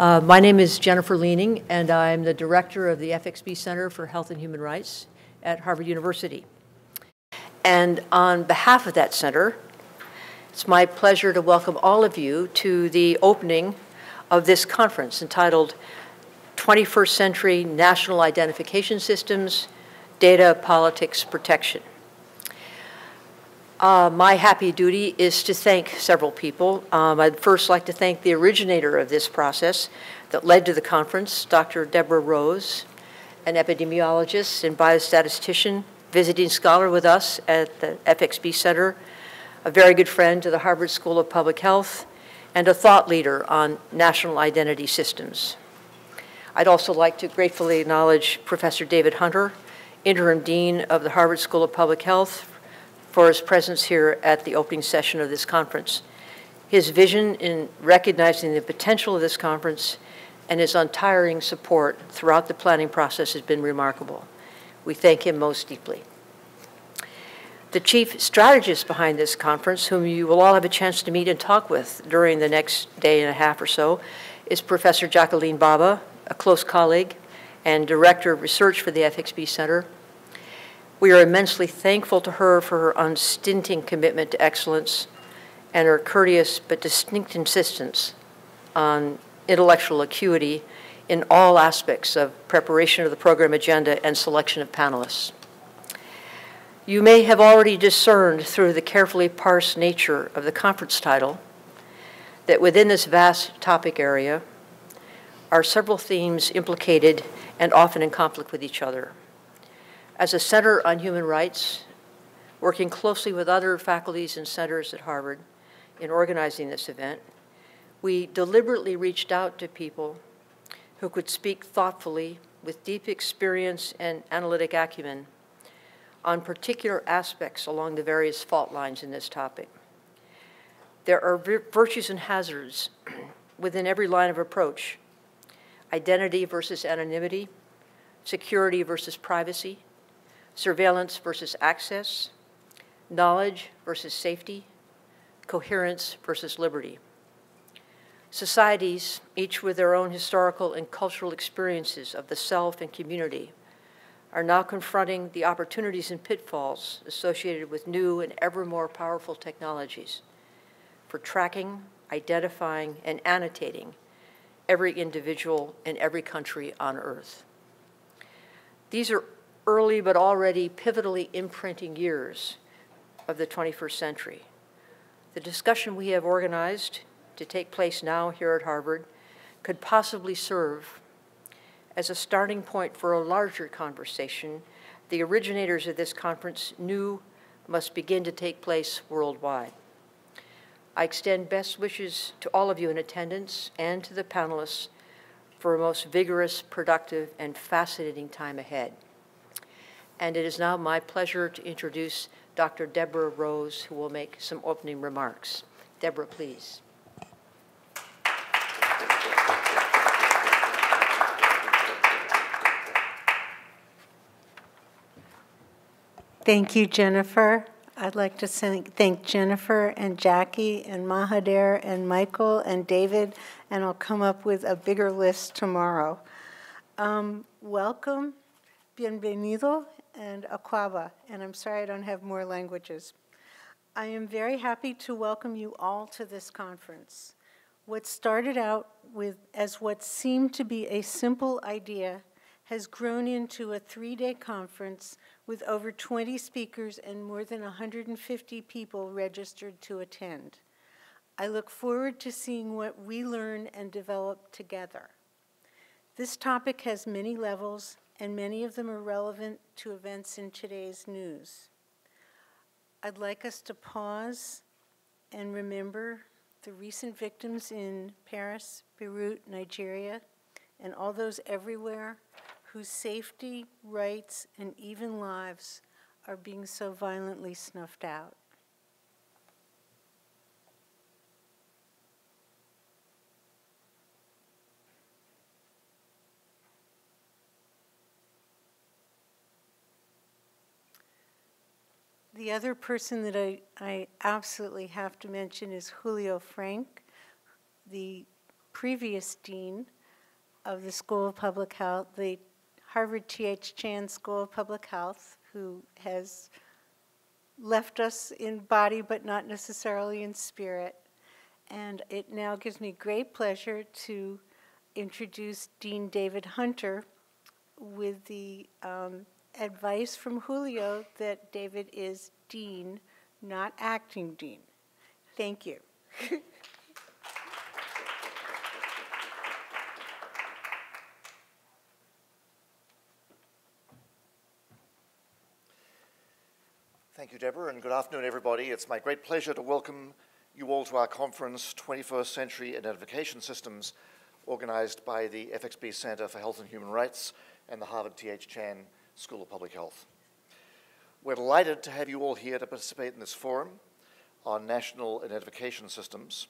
Uh, my name is Jennifer Leaning, and I'm the director of the FXB Center for Health and Human Rights at Harvard University. And on behalf of that center, it's my pleasure to welcome all of you to the opening of this conference entitled 21st Century National Identification Systems, Data Politics Protection. Uh, my happy duty is to thank several people. Um, I'd first like to thank the originator of this process that led to the conference, Dr. Deborah Rose, an epidemiologist and biostatistician, visiting scholar with us at the FXB Center, a very good friend to the Harvard School of Public Health, and a thought leader on national identity systems. I'd also like to gratefully acknowledge Professor David Hunter, Interim Dean of the Harvard School of Public Health, for his presence here at the opening session of this conference. His vision in recognizing the potential of this conference and his untiring support throughout the planning process has been remarkable. We thank him most deeply. The chief strategist behind this conference, whom you will all have a chance to meet and talk with during the next day and a half or so, is Professor Jacqueline Bhabha, a close colleague and director of research for the FXB Center, we are immensely thankful to her for her unstinting commitment to excellence and her courteous but distinct insistence on intellectual acuity in all aspects of preparation of the program agenda and selection of panelists. You may have already discerned through the carefully parsed nature of the conference title that within this vast topic area are several themes implicated and often in conflict with each other. As a Center on Human Rights, working closely with other faculties and centers at Harvard in organizing this event, we deliberately reached out to people who could speak thoughtfully with deep experience and analytic acumen on particular aspects along the various fault lines in this topic. There are virtues and hazards within every line of approach identity versus anonymity, security versus privacy, surveillance versus access, knowledge versus safety, coherence versus liberty. Societies, each with their own historical and cultural experiences of the self and community, are now confronting the opportunities and pitfalls associated with new and ever more powerful technologies for tracking, identifying, and annotating every individual in every country on Earth. These are early but already pivotally imprinting years of the 21st century. The discussion we have organized to take place now here at Harvard could possibly serve as a starting point for a larger conversation the originators of this conference knew must begin to take place worldwide. I extend best wishes to all of you in attendance and to the panelists for a most vigorous, productive, and fascinating time ahead. And it is now my pleasure to introduce Dr. Deborah Rose, who will make some opening remarks. Deborah, please. Thank you, Jennifer. I'd like to thank Jennifer and Jackie and Mahader and Michael and David, and I'll come up with a bigger list tomorrow. Um, welcome, bienvenido, and Akwaaba, and I'm sorry I don't have more languages. I am very happy to welcome you all to this conference. What started out with as what seemed to be a simple idea has grown into a three-day conference with over 20 speakers and more than 150 people registered to attend. I look forward to seeing what we learn and develop together. This topic has many levels and many of them are relevant to events in today's news. I'd like us to pause and remember the recent victims in Paris, Beirut, Nigeria, and all those everywhere whose safety, rights, and even lives are being so violently snuffed out. The other person that I, I absolutely have to mention is Julio Frenk, the previous dean of the School of Public Health, the Harvard T.H. Chan School of Public Health, who has left us in body but not necessarily in spirit. And it now gives me great pleasure to introduce Dean David Hunter with the um, advice from Julio that David is dean, not acting dean. Thank you. Thank you, Deborah, and good afternoon, everybody. It's my great pleasure to welcome you all to our conference, 21st Century Identification Systems, organized by the FXB Center for Health and Human Rights and the Harvard T.H. Chan School of Public Health. We're delighted to have you all here to participate in this forum on national identification systems.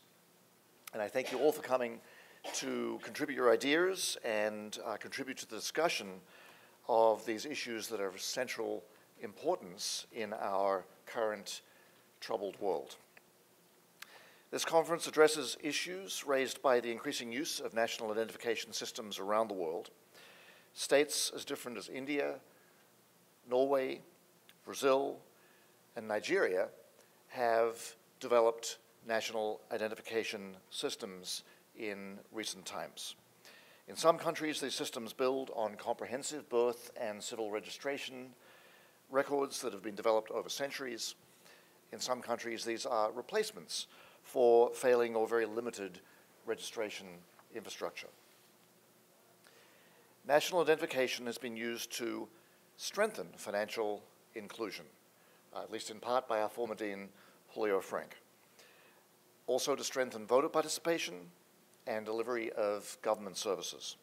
And I thank you all for coming to contribute your ideas and uh, contribute to the discussion of these issues that are of central importance in our current troubled world. This conference addresses issues raised by the increasing use of national identification systems around the world. States as different as India, Norway, Brazil, and Nigeria have developed national identification systems in recent times. In some countries, these systems build on comprehensive birth and civil registration records that have been developed over centuries. In some countries, these are replacements for failing or very limited registration infrastructure. National identification has been used to strengthen financial inclusion, uh, at least in part by our former Dean, Julio Frenk. Also to strengthen voter participation and delivery of government services.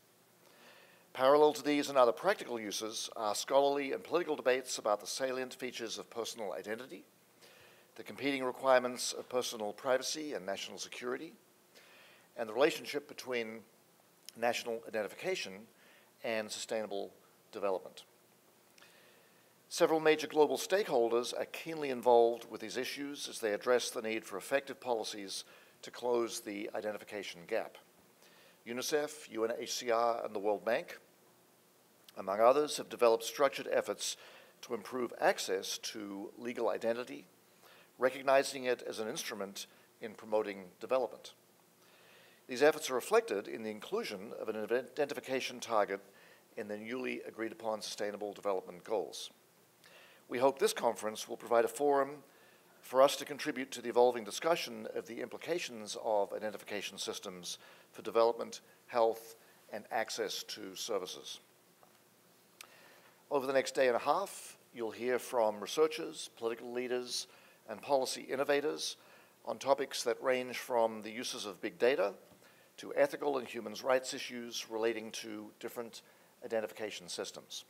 Parallel to these and other practical uses are scholarly and political debates about the salient features of personal identity, the competing requirements of personal privacy and national security, and the relationship between national identification and sustainable development. Several major global stakeholders are keenly involved with these issues as they address the need for effective policies to close the identification gap. UNICEF, UNHCR, and the World Bank among others, have developed structured efforts to improve access to legal identity, recognizing it as an instrument in promoting development. These efforts are reflected in the inclusion of an identification target in the newly agreed upon Sustainable Development Goals. We hope this conference will provide a forum for us to contribute to the evolving discussion of the implications of identification systems for development, health, and access to services. Over the next day and a half, you'll hear from researchers, political leaders, and policy innovators on topics that range from the uses of big data to ethical and human rights issues relating to different identification systems.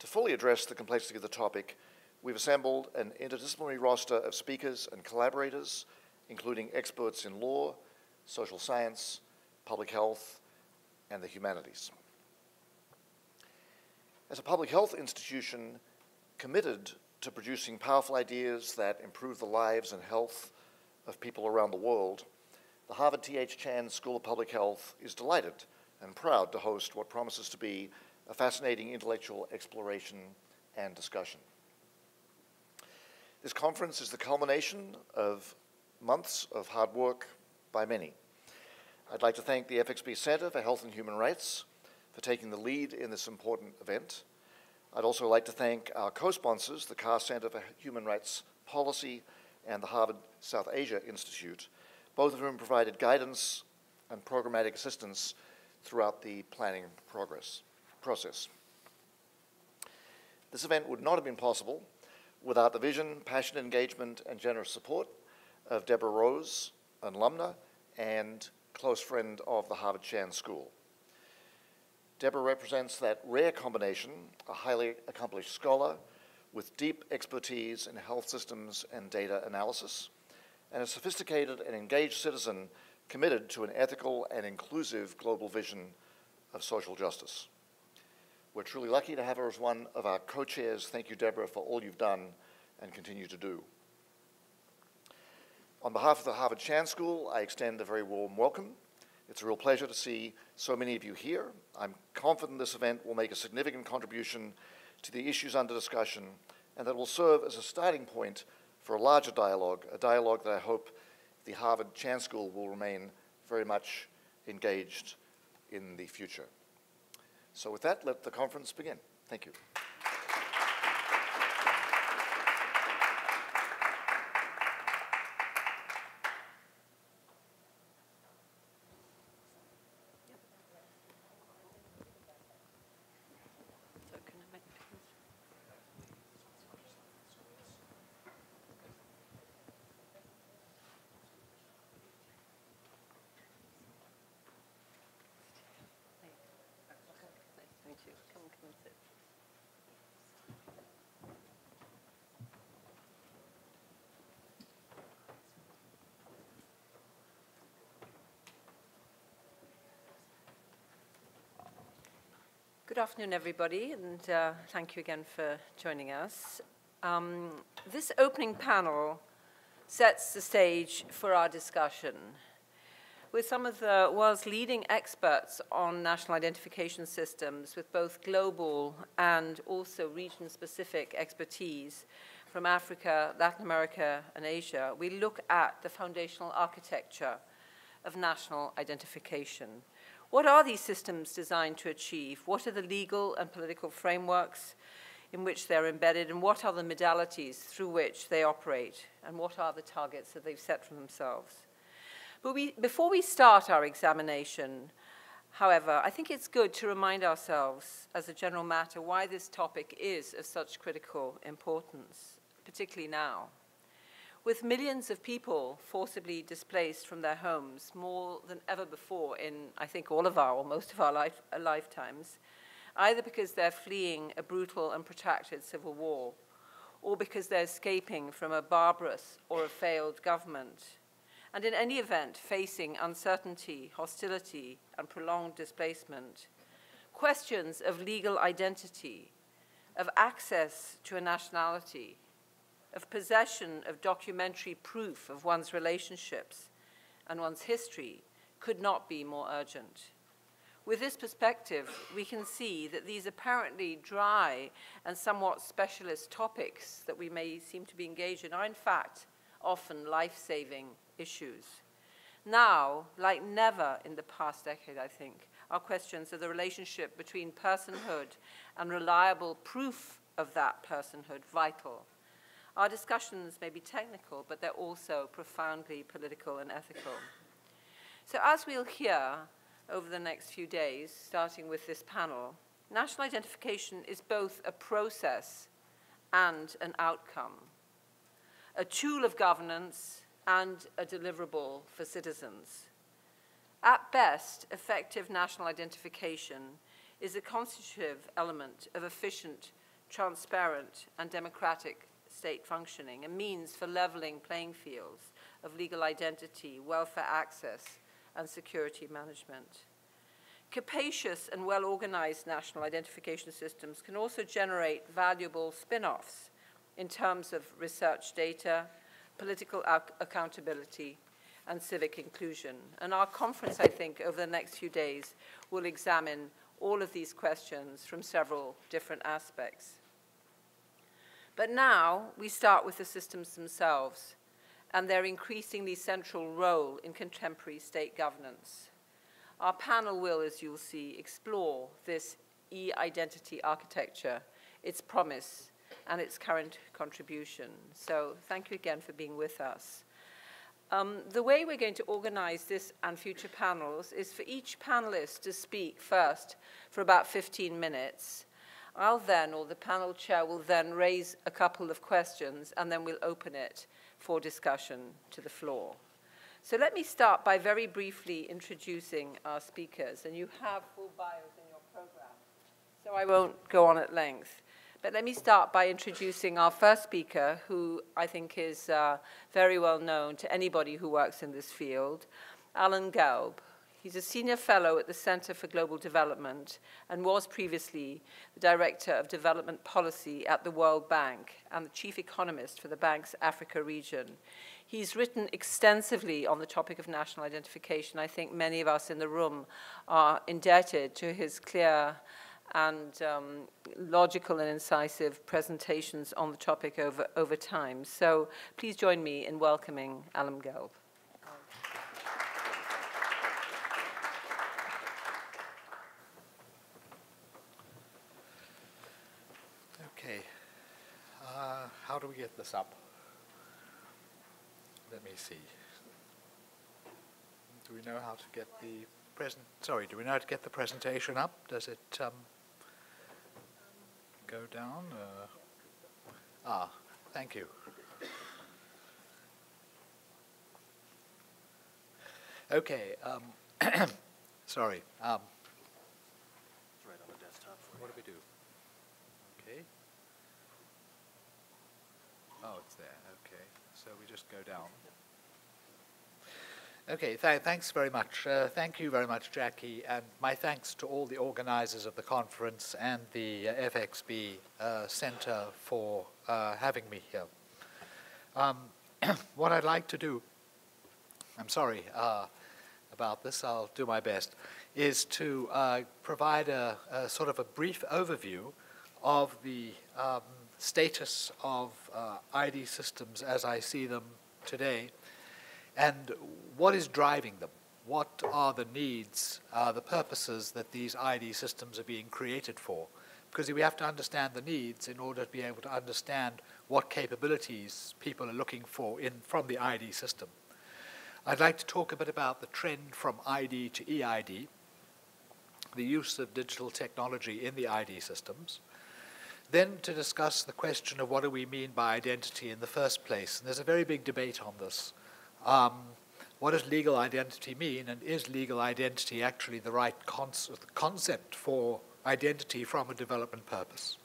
To fully address the complexity of the topic, we've assembled an interdisciplinary roster of speakers and collaborators, including experts in law, social science, public health, and the humanities. As a public health institution committed to producing powerful ideas that improve the lives and health of people around the world, the Harvard T.H. Chan School of Public Health is delighted and proud to host what promises to be a fascinating intellectual exploration and discussion. This conference is the culmination of months of hard work by many. I'd like to thank the FXB Center for Health and Human Rights for taking the lead in this important event. I'd also like to thank our co-sponsors, the Carr Center for Human Rights Policy and the Harvard South Asia Institute, both of whom provided guidance and programmatic assistance throughout the planning progress, process. This event would not have been possible without the vision, passionate engagement, and generous support of Deborah Rose, an alumna and close friend of the Harvard Chan School. Deborah represents that rare combination, a highly accomplished scholar with deep expertise in health systems and data analysis, and a sophisticated and engaged citizen committed to an ethical and inclusive global vision of social justice. We're truly lucky to have her as one of our co-chairs. Thank you, Deborah, for all you've done and continue to do. On behalf of the Harvard Chan School, I extend a very warm welcome It's a real pleasure to see so many of you here. I'm confident this event will make a significant contribution to the issues under discussion and that will serve as a starting point for a larger dialogue, a dialogue that I hope the Harvard Chan School will remain very much engaged in the future. So with that, let the conference begin. Thank you. Thank you. Come on, come and sit. Good afternoon, everybody, and uh, thank you again for joining us. Um, this opening panel sets the stage for our discussion with some of the world's leading experts on national identification systems with both global and also region-specific expertise from Africa, Latin America, and Asia, we look at the foundational architecture of national identification. What are these systems designed to achieve? What are the legal and political frameworks in which they're embedded, and what are the modalities through which they operate, and what are the targets that they've set for themselves? But we, before we start our examination, however, I think it's good to remind ourselves, as a general matter, why this topic is of such critical importance, particularly now. With millions of people forcibly displaced from their homes, more than ever before in, I think, all of our, or most of our life, uh, lifetimes, either because they're fleeing a brutal and protracted civil war, or because they're escaping from a barbarous or a failed government, and in any event facing uncertainty, hostility, and prolonged displacement, questions of legal identity, of access to a nationality, of possession of documentary proof of one's relationships and one's history could not be more urgent. With this perspective, we can see that these apparently dry and somewhat specialist topics that we may seem to be engaged in are in fact often life-saving issues. Now, like never in the past decade, I think, are questions of the relationship between personhood and reliable proof of that personhood vital. Our discussions may be technical, but they're also profoundly political and ethical. So as we'll hear over the next few days, starting with this panel, national identification is both a process and an outcome, a tool of governance and a deliverable for citizens. At best, effective national identification is a constitutive element of efficient, transparent, and democratic state functioning, a means for leveling playing fields of legal identity, welfare access, and security management. Capacious and well-organized national identification systems can also generate valuable spin-offs in terms of research data, political accountability, and civic inclusion. And our conference, I think, over the next few days will examine all of these questions from several different aspects. But now we start with the systems themselves and their increasingly central role in contemporary state governance. Our panel will, as you'll see, explore this e-identity architecture, its promise, and its current contribution. So thank you again for being with us. Um, the way we're going to organize this and future panels is for each panelist to speak first for about 15 minutes. I'll then, or the panel chair will then raise a couple of questions and then we'll open it for discussion to the floor. So let me start by very briefly introducing our speakers. And you have full bios in your program, so I won't go on at length. But let me start by introducing our first speaker, who I think is uh, very well known to anybody who works in this field, Alan Gelb. He's a senior fellow at the Center for Global Development and was previously the director of development policy at the World Bank and the chief economist for the bank's Africa region. He's written extensively on the topic of national identification. I think many of us in the room are indebted to his clear and um, logical and incisive presentations on the topic over, over time. So please join me in welcoming Alan Gelb. Okay. Uh, how do we get this up? Let me see. Do we know how to get the present? Sorry, do we know how to get the presentation up? Does it um, go down? Uh, ah, thank you. Okay. Um, sorry. Um, what do we do? Okay. Oh, it's there. Okay. So we just go down. Okay, th thanks very much. Uh, thank you very much, Jackie, and my thanks to all the organizers of the conference and the uh, FXB uh, Center for uh, having me here. Um, what I'd like to do, I'm sorry uh, about this, I'll do my best, is to uh, provide a, a, sort of a brief overview of the um, status of ID systems as I see them today and what is driving them? What are the needs, uh, the purposes that these ID systems are being created for? Because we have to understand the needs in order to be able to understand what capabilities people are looking for in, from the ID system. I'd like to talk a bit about the trend from ID to EID, the use of digital technology in the ID systems, then to discuss the question of what do we mean by identity in the first place. And there's a very big debate on this. Um, what does legal identity mean, and is legal identity actually the right concept for identity from a development purpose?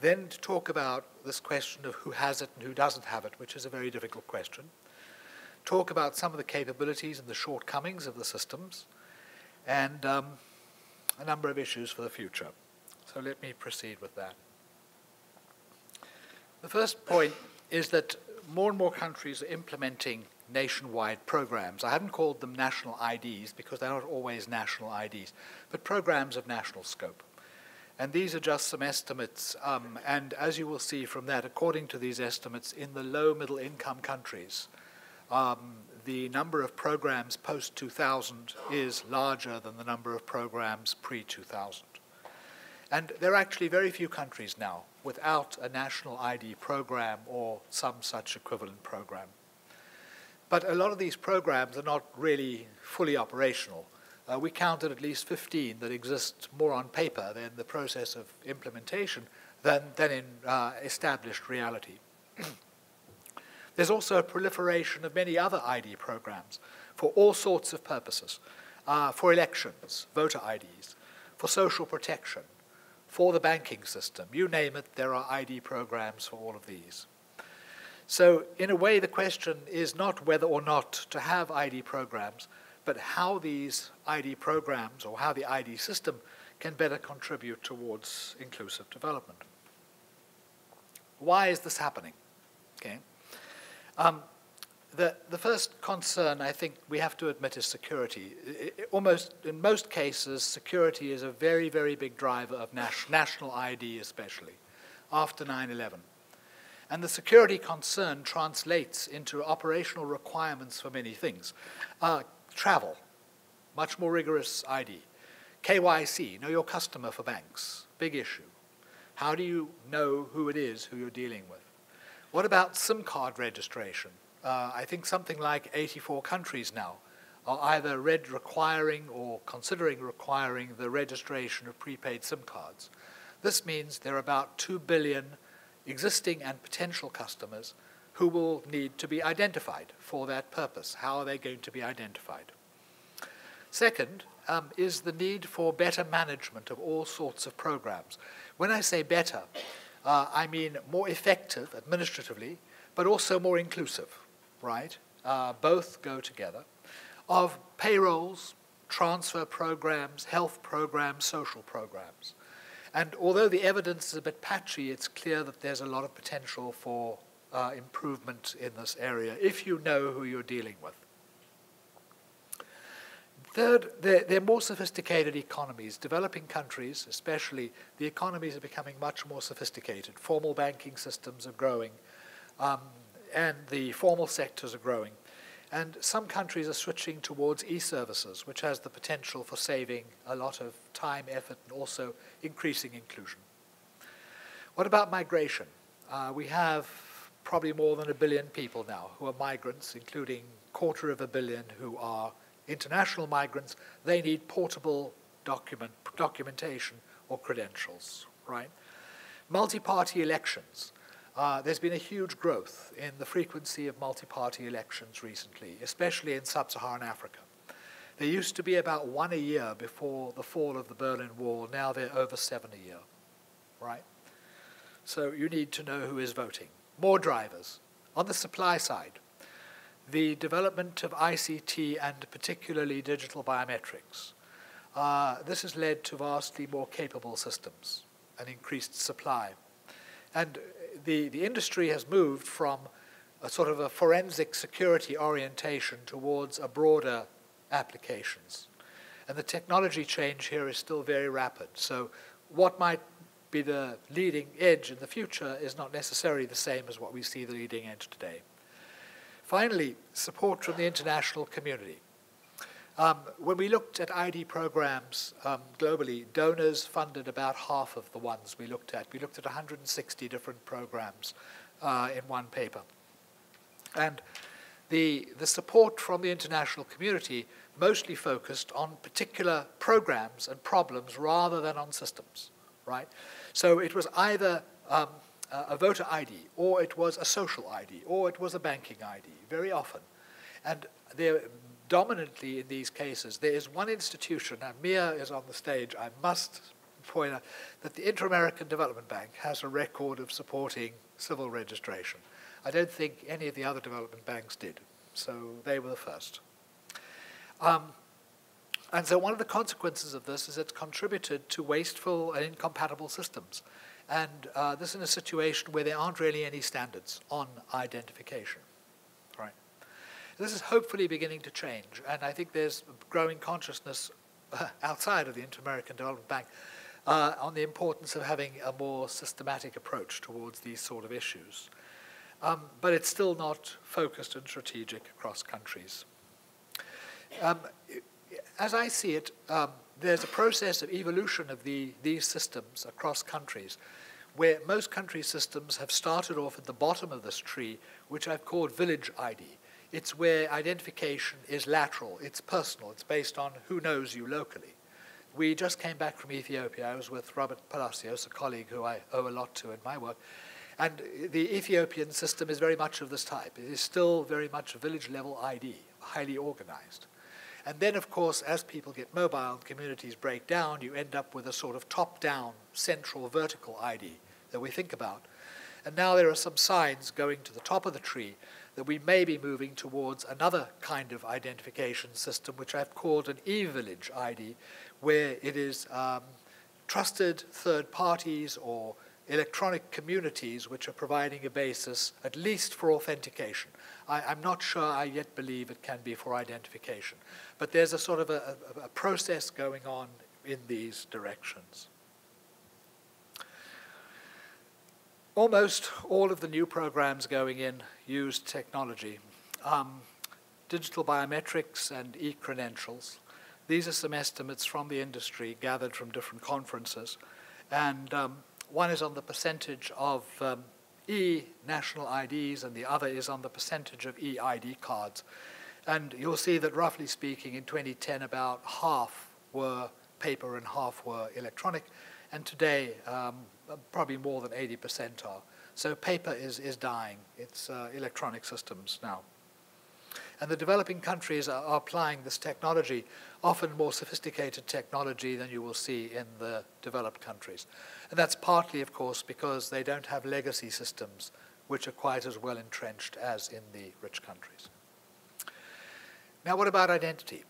Then to talk about this question of who has it and who doesn't have it, which is a very difficult question. Talk about some of the capabilities and the shortcomings of the systems, and um, a number of issues for the future. So let me proceed with that. The first point is that more and more countries are implementing nationwide programs. I haven't called them national IDs because they're not always national IDs, but programs of national scope. And these are just some estimates. Um, and as you will see from that, according to these estimates, in the low middle income countries, um, the number of programs post 2000 is larger than the number of programs pre 2000. And there are actually very few countries now without a national ID program or some such equivalent program. But a lot of these programs are not really fully operational. Uh, we counted at least 15 that exist more on paper than the process of implementation than, than in uh, established reality. There's also a proliferation of many other ID programs for all sorts of purposes, uh, for elections, voter IDs, for social protection, for the banking system. You name it, there are ID programs for all of these. So, in a way, the question is not whether or not to have ID programs, but how these ID programs or how the ID system can better contribute towards inclusive development. Why is this happening? Okay. Um, the, the first concern I think we have to admit is security. It, almost, in most cases, security is a very, very big driver of nas national ID, especially after 9 11. And the security concern translates into operational requirements for many things. Uh, travel, much more rigorous ID. KYC, know your customer for banks, big issue. How do you know who it is who you're dealing with? What about SIM card registration? Uh, I think something like 84 countries now are either red requiring or considering requiring the registration of prepaid SIM cards. This means there are about 2 billion existing and potential customers who will need to be identified for that purpose. How are they going to be identified? Second um, is the need for better management of all sorts of programs. When I say better, uh, I mean more effective administratively, but also more inclusive right? Uh, both go together, of payrolls, transfer programs, health programs, social programs. And although the evidence is a bit patchy, it's clear that there's a lot of potential for uh, improvement in this area if you know who you're dealing with. Third, they're, they're, more sophisticated economies. Developing countries, especially, the economies are becoming much more sophisticated. Formal banking systems are growing, um, and the formal sectors are growing. And some countries are switching towards e-services, which has the potential for saving a lot of time, effort, and also increasing inclusion. What about migration? Uh, we have probably more than a billion people now who are migrants, including a quarter of a billion who are international migrants. They need portable document, documentation or credentials, right? Multi-party elections. Uh, there's been a huge growth in the frequency of multi-party elections recently, especially in sub-Saharan Africa. There used to be about one a year before the fall of the Berlin Wall. Now they're over seven a year, right? So you need to know who is voting. More drivers. On the supply side, the development of ICT and particularly digital biometrics. Uh, this has led to vastly more capable systems and increased supply. And the, the industry has moved from a sort of a forensic security orientation towards a broader applications. And the technology change here is still very rapid. So what might be the leading edge in the future is not necessarily the same as what we see the leading edge today. Finally, support from the international community. Um, when we looked at ID programs um, globally, donors funded about half of the ones we looked at. We looked at 160 different programs uh, in one paper. And the, the support from the international community mostly focused on particular programs and problems rather than on systems, right? So it was either um, a voter ID, or it was a social ID, or it was a banking ID, very often. And there dominantly in these cases, there is one institution, and Mia is on the stage, I must point out that the Inter-American Development Bank has a record of supporting civil registration. I don't think any of the other development banks did, so they were the first. Um, and so one of the consequences of this is it's contributed to wasteful and incompatible systems. And uh, this in a situation where there aren't really any standards on identification. This is hopefully beginning to change, and I think there's growing consciousness outside of the Inter-American Development Bank uh, on the importance of having a more systematic approach towards these sort of issues. Um, but it's still not focused and strategic across countries. Um, as I see it, um, there's a process of evolution of the, these systems across countries where most country systems have started off at the bottom of this tree, which I've called village ID. It's where identification is lateral, it's personal, it's based on who knows you locally. We just came back from Ethiopia. I was with Robert Palacios, a colleague who I owe a lot to in my work. And the Ethiopian system is very much of this type. It is still very much village level ID, highly organized. And then, of course, as people get mobile communities break down, you end up with a sort of top down, central, vertical ID that we think about. And now there are some signs going to the top of the tree that we may be moving towards another kind of identification system, which I've called an e-village ID, where it is um, trusted third parties or electronic communities which are providing a basis, at least for authentication. I, am not sure I yet believe it can be for identification. But there's a sort of a, a, a process going on in these directions. Almost all of the new programs going in use technology. Um, digital biometrics and e-credentials. These are some estimates from the industry gathered from different conferences. And um, one is on the percentage of um, e-national IDs and the other is on the percentage of e-ID cards. And you'll see that roughly speaking in 2010 about half were paper and half were electronic. And today um, probably more than 80% are. So paper is, is dying. It's uh, electronic systems now. And the developing countries are, are, applying this technology, often more sophisticated technology than you will see in the developed countries. And that's partly, of course, because they don't have legacy systems which are quite as well entrenched as in the rich countries. Now, what about identity?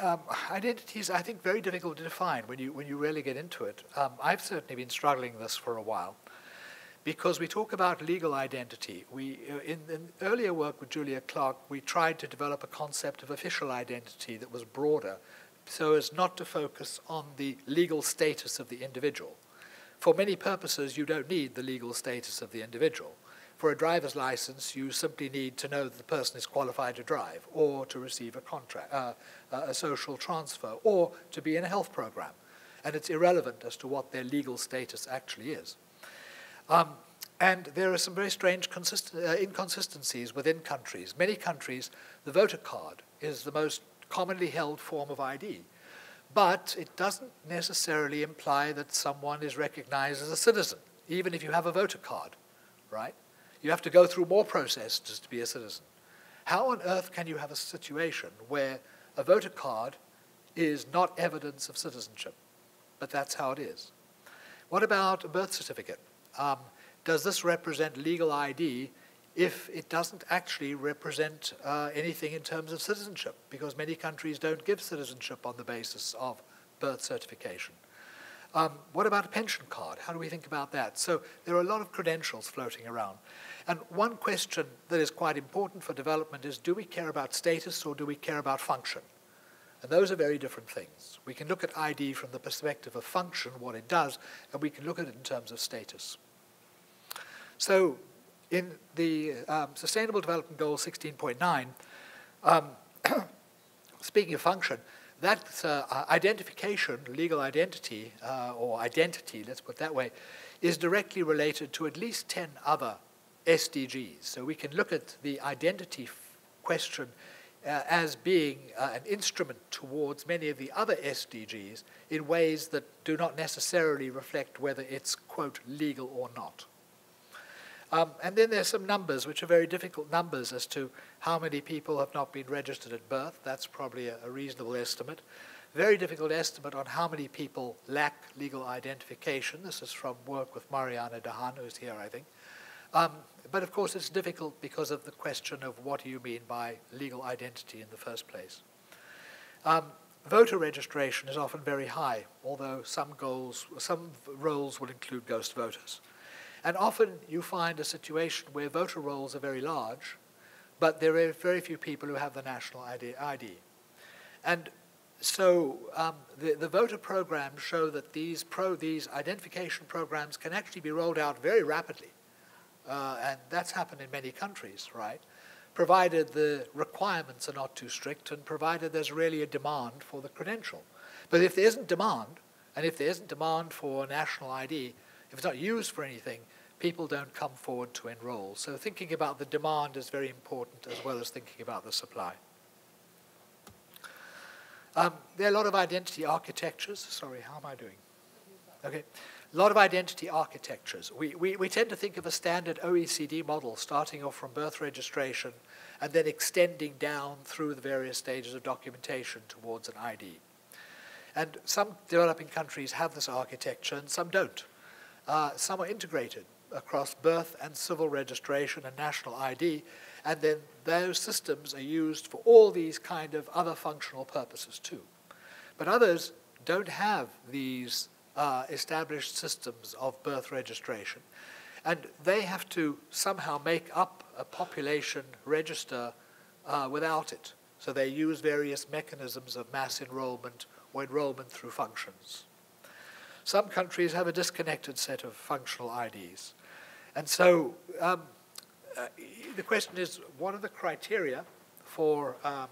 Um, identity is, I think, very difficult to define when you, when you really get into it. Um, I've certainly been struggling with this for a while because we talk about legal identity. We, uh, in, in, earlier work with Julia Clark, we tried to develop a concept of official identity that was broader so as not to focus on the legal status of the individual. For many purposes, you don't need the legal status of the individual. For a driver's license, you simply need to know that the person is qualified to drive or to receive a contract, uh, a social transfer, or to be in a health program. And it's irrelevant as to what their legal status actually is. Um, and there are some very strange uh, inconsistencies within countries. Many countries, the voter card is the most commonly held form of ID. But it doesn't necessarily imply that someone is recognized as a citizen, even if you have a voter card, right? You have to go through more processes to be a citizen. How on earth can you have a situation where a voter card is not evidence of citizenship? But that's how it is. What about a birth certificate? Um, does this represent legal ID if it doesn't actually represent uh, anything in terms of citizenship? Because many countries don't give citizenship on the basis of birth certification. Um, what about a pension card? How do we think about that? So there are a lot of credentials floating around. And one question that is quite important for development is do we care about status or do we care about function? And those are very different things. We can look at ID from the perspective of function, what it does, and we can look at it in terms of status. So in the um, Sustainable Development Goal 16.9, um, speaking of function, that uh, identification, legal identity, uh, or identity, let's put it that way, is directly related to at least 10 other SDGs. So we can look at the identity question uh, as being uh, an instrument towards many of the other SDGs in ways that do not necessarily reflect whether it's, quote, legal or not. Um, and then there's some numbers, which are very difficult numbers as to how many people have not been registered at birth. That's probably a, a reasonable estimate. Very difficult estimate on how many people lack legal identification. This is from work with Mariana Dahan, who's here, I think. Um, but of course, it's difficult because of the question of what do you mean by legal identity in the first place. Um, voter registration is often very high, although some goals, some roles will include ghost voters. And often you find a situation where voter rolls are very large, but there are very few people who have the national ID. ID. And so um, the, the voter programs show that these, pro, these identification programs can actually be rolled out very rapidly uh, and that's happened in many countries, right? Provided the requirements are not too strict and provided there's really a demand for the credential. But if there isn't demand, and if there isn't demand for national ID, if it's not used for anything, people don't come forward to enroll. So thinking about the demand is very important as well as thinking about the supply. Um, there are a lot of identity architectures. Sorry, how am I doing? Okay a lot of identity architectures. We, we, we tend to think of a standard OECD model starting off from birth registration and then extending down through the various stages of documentation towards an ID. And some developing countries have this architecture and some don't. Uh, some are integrated across birth and civil registration and national ID, and then those systems are used for all these kind of other functional purposes too. But others don't have these uh, established systems of birth registration. And they have to somehow make up a population register uh, without it. So they use various mechanisms of mass enrollment or enrollment through functions. Some countries have a disconnected set of functional IDs. And so um, uh, the question is, what are the criteria for, um,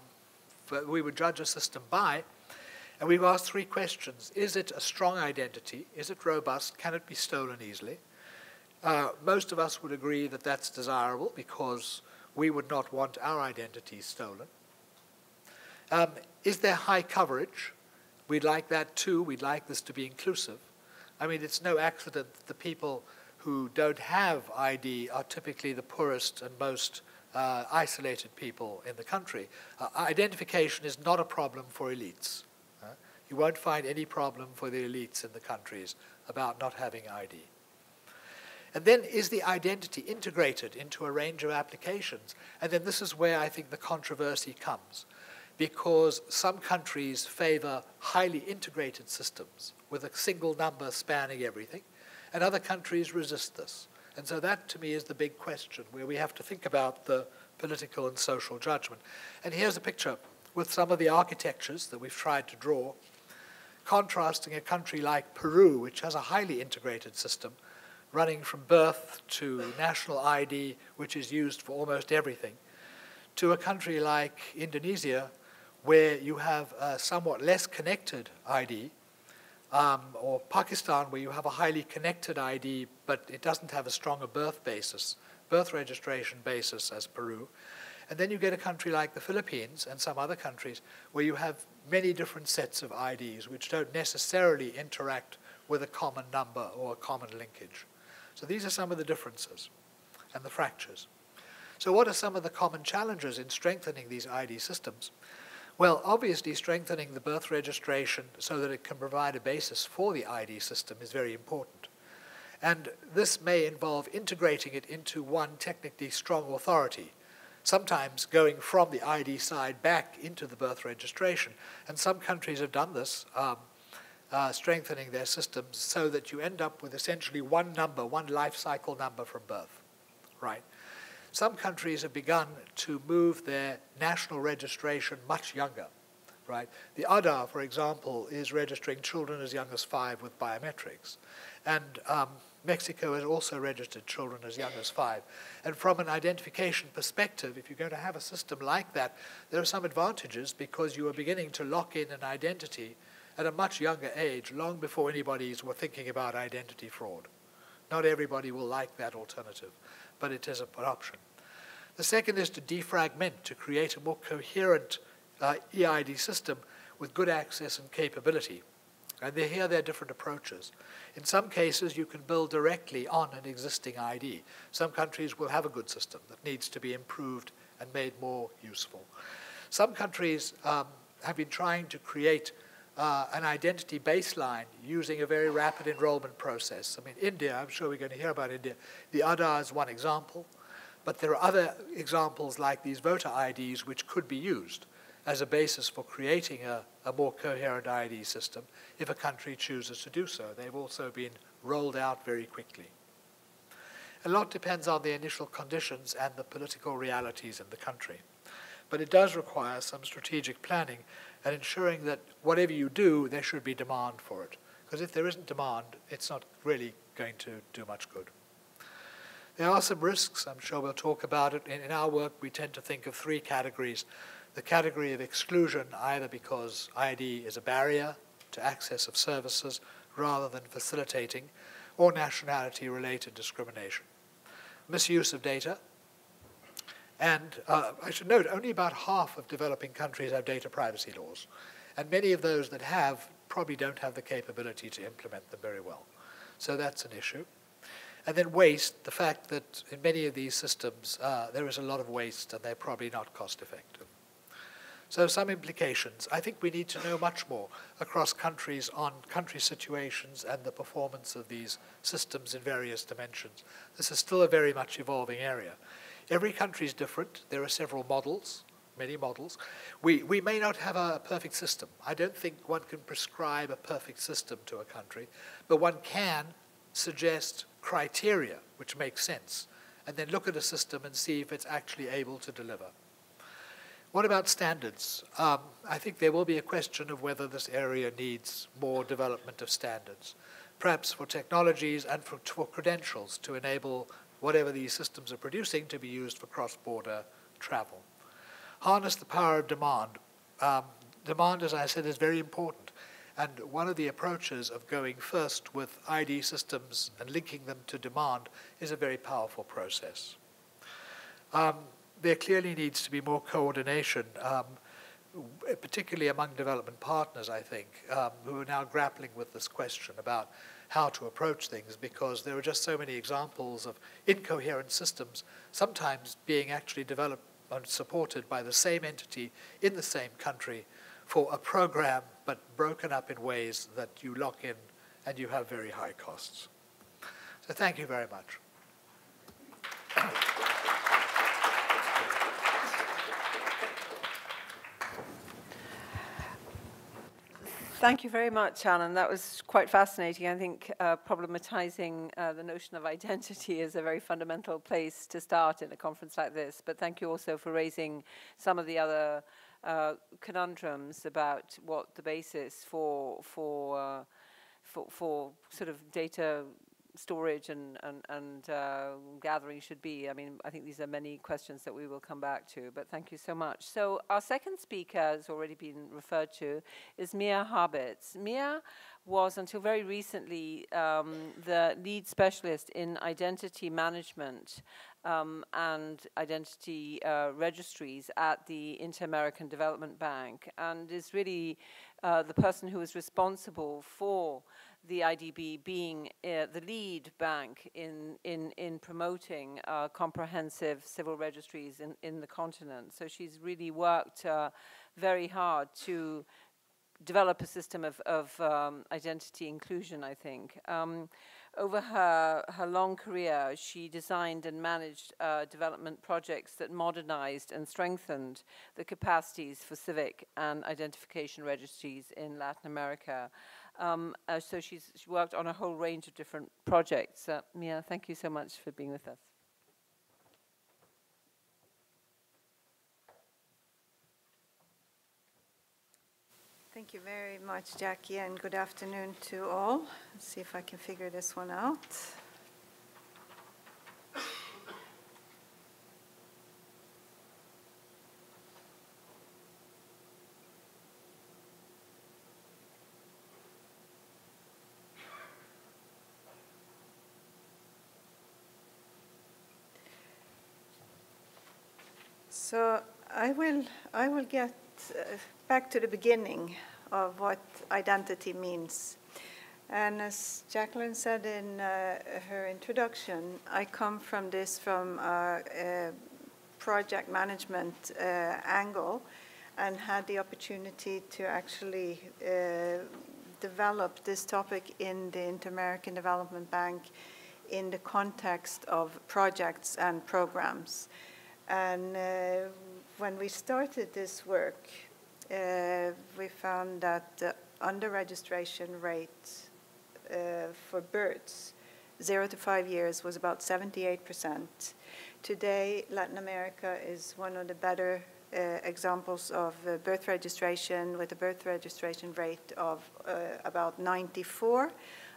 for we would judge a system by? And we've asked three questions. Is it a strong identity? Is it robust? Can it be stolen easily? Uh, most of us would agree that that's desirable because we would not want our identity stolen. Um, is there high coverage? We'd like that too. We'd like this to be inclusive. I mean, it's no accident that the people who don't have ID are typically the poorest and most uh, isolated people in the country. Uh, identification is not a problem for elites. You won't find any problem for the elites in the countries about not having ID. And then is the identity integrated into a range of applications? And then this is where I think the controversy comes. because some countries favor highly integrated systems with a single number spanning everything, and other countries resist this. And so that, to me, is the big question where we have to think about the political and social judgment. And here's a picture with some of the architectures that we've tried to draw, contrasting a country like Peru, which has a highly integrated system, running from birth to national ID, which is used for almost everything, to a country like Indonesia, where you have a somewhat less connected ID, um, or Pakistan, where you have a highly connected ID, but it doesn't have a stronger birth basis, birth registration basis as Peru. And then you get a country like the Philippines and some other countries where you have many different sets of IDs which don't necessarily interact with a common number or a common linkage. So these are some of the differences and the fractures. So what are some of the common challenges in strengthening these ID systems? Well, obviously strengthening the birth registration so that it can provide a basis for the ID system is very important. And this may involve integrating it into one technically strong authority, sometimes going from the ID side back into the birth registration. And some countries have done this. Um, uh, strengthening their systems so that you end up with essentially one number, one life cycle number from birth, right? Some countries have begun to move their national registration much younger, right? The ADA, for example, is registering children as young as five with biometrics. And um, Mexico has also registered children as young as five. And from an identification perspective, if you're going to have a system like that, there are some advantages because you are beginning to lock in an identity at a much younger age, long before anybody were thinking about identity fraud. Not everybody will like that alternative, but it is an option. The second is to defragment, to create a more coherent uh, EID system with good access and capability. And here there are different approaches. In some cases, you can build directly on an existing ID. Some countries will have a good system that needs to be improved and made more useful. Some countries um, have been trying to create uh, an identity baseline using a very rapid enrollment process. I mean, India, I'm sure we're going to hear about India. The Aadhaar is one example, but there are other examples like these voter IDs which could be used as a basis for creating a, a more coherent ID system if a country chooses to do so. They've also been rolled out very quickly. A lot depends on the initial conditions and the political realities in the country. But it does require some strategic planning and ensuring that whatever you do, there should be demand for it. Because if there isn't demand, it's not really going to do much good. There are some risks, I'm sure we'll talk about it. In, our work, we tend to think of three categories. The category of exclusion, either because ID is a barrier to access of services rather than facilitating, or nationality-related discrimination. Misuse of data, and uh, I should note, only about half of developing countries have data privacy laws. And many of those that have probably don't have the capability to implement them very well. So that's an issue. And then waste, the fact that in many of these systems uh, there is a lot of waste and they're probably not cost effective. So some implications. I think we need to know much more across countries on country situations and the performance of these systems in various dimensions. This is still a very much evolving area. Every country is different. There are several models, many models. We, we may not have a perfect system. I don't think one can prescribe a perfect system to a country, but one can suggest criteria which make sense and then look at a system and see if it's actually able to deliver. What about standards? Um, I think there will be a question of whether this area needs more development of standards, perhaps for technologies and for, for credentials to enable whatever these systems are producing to be used for cross-border travel. Harness the power of demand. Um, demand, as I said, is very important. And one of the approaches of going first with ID systems and linking them to demand is a very powerful process. Um, there clearly needs to be more coordination, um, particularly among development partners, I think, um, who are now grappling with this question about how to approach things because there are just so many examples of incoherent systems, sometimes being actually developed and supported by the same entity in the same country for a program but broken up in ways that you lock in and you have very high costs. So thank you very much. Thank you very much, Alan. That was quite fascinating. I think uh, problematizing uh, the notion of identity is a very fundamental place to start in a conference like this. But thank you also for raising some of the other uh, conundrums about what the basis for for uh, for, for sort of data storage and, and, and uh, gathering should be? I mean, I think these are many questions that we will come back to, but thank you so much. So our second speaker has already been referred to is Mia Harbitz. Mia was until very recently um, the lead specialist in identity management um, and identity uh, registries at the Inter-American Development Bank and is really uh, the person who is responsible for the IDB being uh, the lead bank in, in, in promoting uh, comprehensive civil registries in, in the continent. So she's really worked uh, very hard to develop a system of, of um, identity inclusion, I think. Um, over her, her long career, she designed and managed uh, development projects that modernized and strengthened the capacities for civic and identification registries in Latin America. Um, uh, so she's she worked on a whole range of different projects. Uh, Mia, thank you so much for being with us. Thank you very much, Jackie, and good afternoon to all. Let's see if I can figure this one out. So I will, I will get uh, back to the beginning of what identity means. And as Jacqueline said in uh, her introduction, I come from this from a, a project management uh, angle and had the opportunity to actually uh, develop this topic in the Inter-American Development Bank in the context of projects and programs. And uh, when we started this work, uh, we found that the under registration rate uh, for birds, zero to five years, was about 78%. Today, Latin America is one of the better uh, examples of uh, birth registration with a birth registration rate of uh, about 94,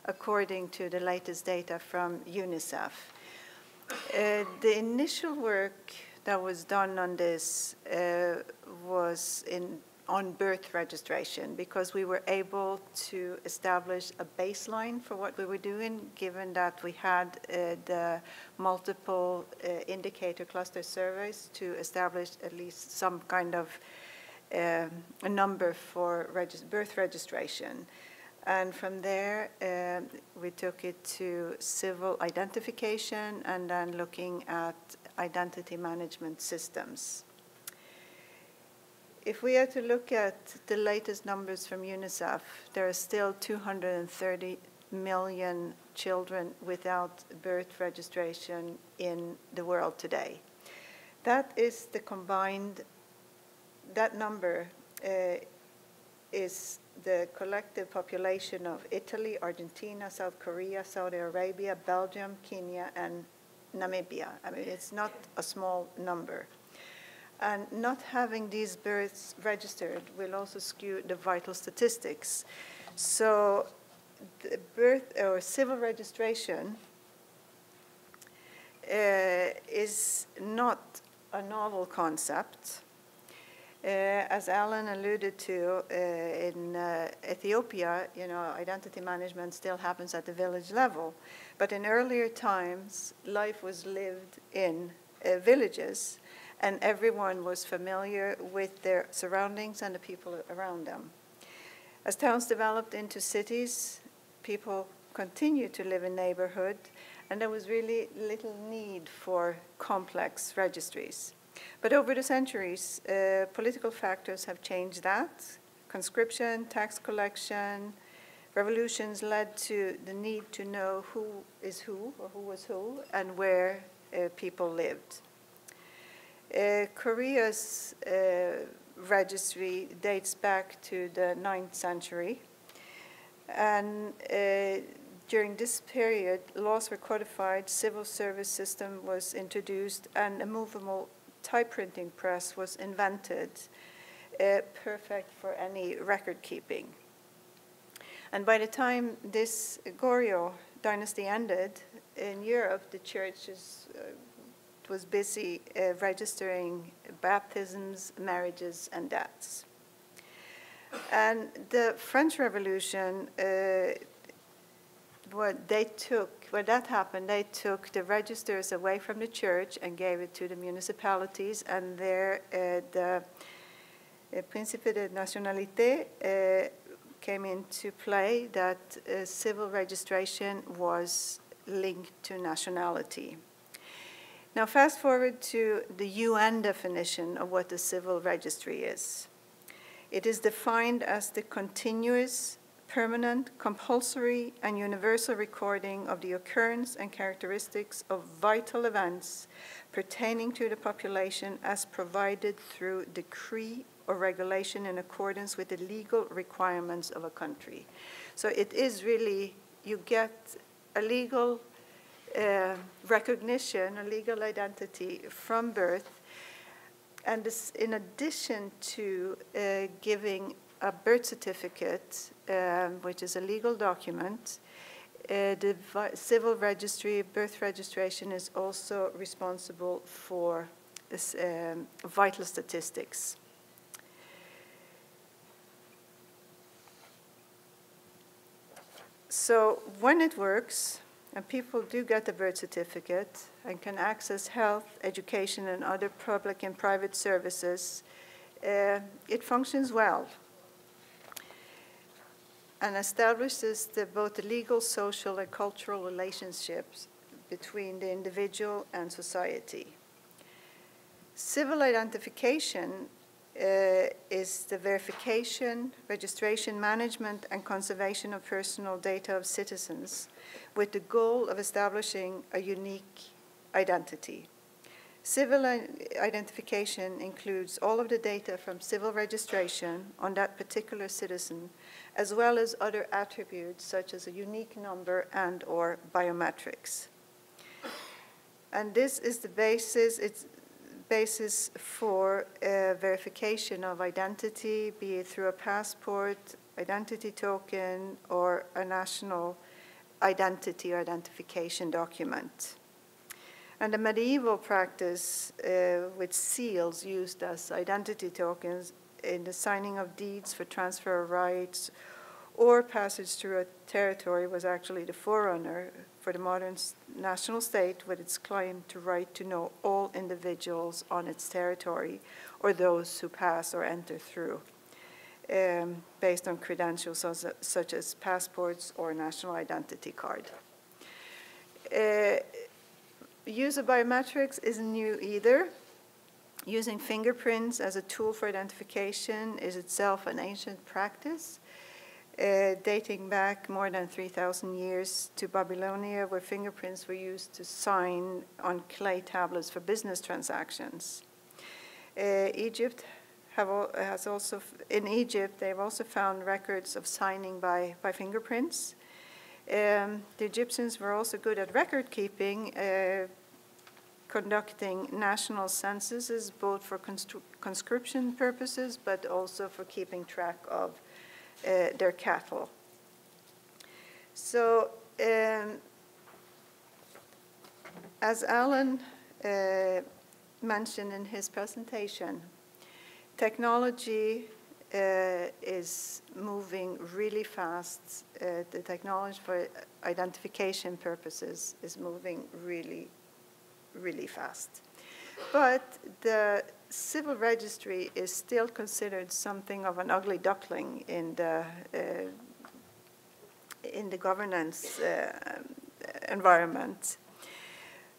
according to the latest data from UNICEF. Uh, the initial work that was done on this uh, was in on birth registration because we were able to establish a baseline for what we were doing given that we had uh, the multiple uh, indicator cluster surveys to establish at least some kind of um, a number for birth registration. And from there, uh, we took it to civil identification and then looking at identity management systems. If we are to look at the latest numbers from UNICEF, there are still 230 million children without birth registration in the world today. That is the combined, that number uh, is the collective population of Italy, Argentina, South Korea, Saudi Arabia, Belgium, Kenya, and Namibia. I mean, it's not a small number. And not having these births registered will also skew the vital statistics. So the birth or civil registration uh, is not a novel concept. Uh, as Alan alluded to, uh, in uh, Ethiopia, you know, identity management still happens at the village level. But in earlier times, life was lived in villages, and everyone was familiar with their surroundings and the people around them. As towns developed into cities, people continued to live in neighborhood, and there was really little need for complex registries. But over the centuries, uh, political factors have changed that. Conscription, tax collection, revolutions led to the need to know who is who or who was who and where uh, people lived. Uh, Korea's uh, registry dates back to the 9th century, And uh, during this period, laws were codified, civil service system was introduced, and a movable type printing press was invented, uh, perfect for any record keeping. And by the time this Goryeo dynasty ended in Europe, the church is, uh, was busy uh, registering baptisms, marriages, and deaths. And the French Revolution, uh, what they took, when that happened, they took the registers away from the church and gave it to the municipalities, and there uh, the uh, Principe de Nationalité uh, came into play that uh, civil registration was linked to nationality. Now, fast forward to the UN definition of what a civil registry is. It is defined as the continuous, permanent, compulsory, and universal recording of the occurrence and characteristics of vital events pertaining to the population as provided through decree or regulation in accordance with the legal requirements of a country. So it is really, you get a legal uh, recognition, a legal identity from birth. And this, in addition to uh, giving a birth certificate, um, which is a legal document, uh, the civil registry, birth registration is also responsible for this, um, vital statistics. So when it works, and people do get a birth certificate and can access health, education, and other public and private services, uh, it functions well and establishes the, both the legal, social, and cultural relationships between the individual and society. Civil identification uh, is the verification, registration, management, and conservation of personal data of citizens with the goal of establishing a unique identity. Civil identification includes all of the data from civil registration on that particular citizen, as well as other attributes such as a unique number and or biometrics. And this is the basis, it's basis for uh, verification of identity, be it through a passport, identity token, or a national identity or identification document. And the medieval practice uh, with seals used as identity tokens in the signing of deeds for transfer of rights or passage through a territory was actually the forerunner for the modern national state with its claim to right to know all individuals on its territory or those who pass or enter through, um, based on credentials such as passports or national identity card. Uh, use of biometrics isn't new either. Using fingerprints as a tool for identification is itself an ancient practice uh, dating back more than 3,000 years to Babylonia, where fingerprints were used to sign on clay tablets for business transactions. Uh, Egypt has also, in Egypt, they've also found records of signing by, by fingerprints. Um, the Egyptians were also good at record keeping, uh, conducting national censuses, both for conscription purposes, but also for keeping track of uh, their cattle. So, um, as Alan uh, mentioned in his presentation, technology uh, is moving really fast. Uh, the technology for identification purposes is moving really, really fast. But the civil registry is still considered something of an ugly duckling in the uh, in the governance uh, environment.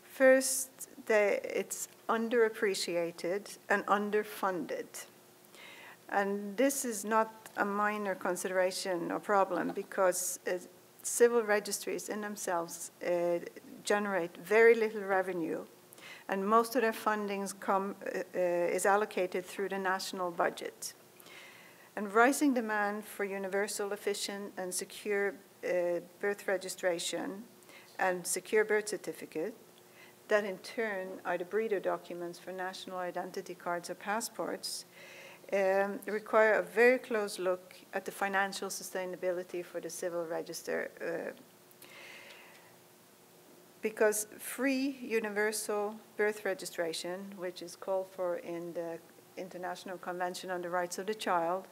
First, it's underappreciated and underfunded. And this is not a minor consideration or problem because uh, civil registries in themselves uh, generate very little revenue and most of their funding come, uh, uh, is allocated through the national budget. and rising demand for universal, efficient, and secure uh, birth registration and secure birth certificate, that in turn are the breeder documents for national identity cards or passports, um, require a very close look at the financial sustainability for the civil register. Uh, because free universal birth registration, which is called for in the International Convention on the Rights of the Child,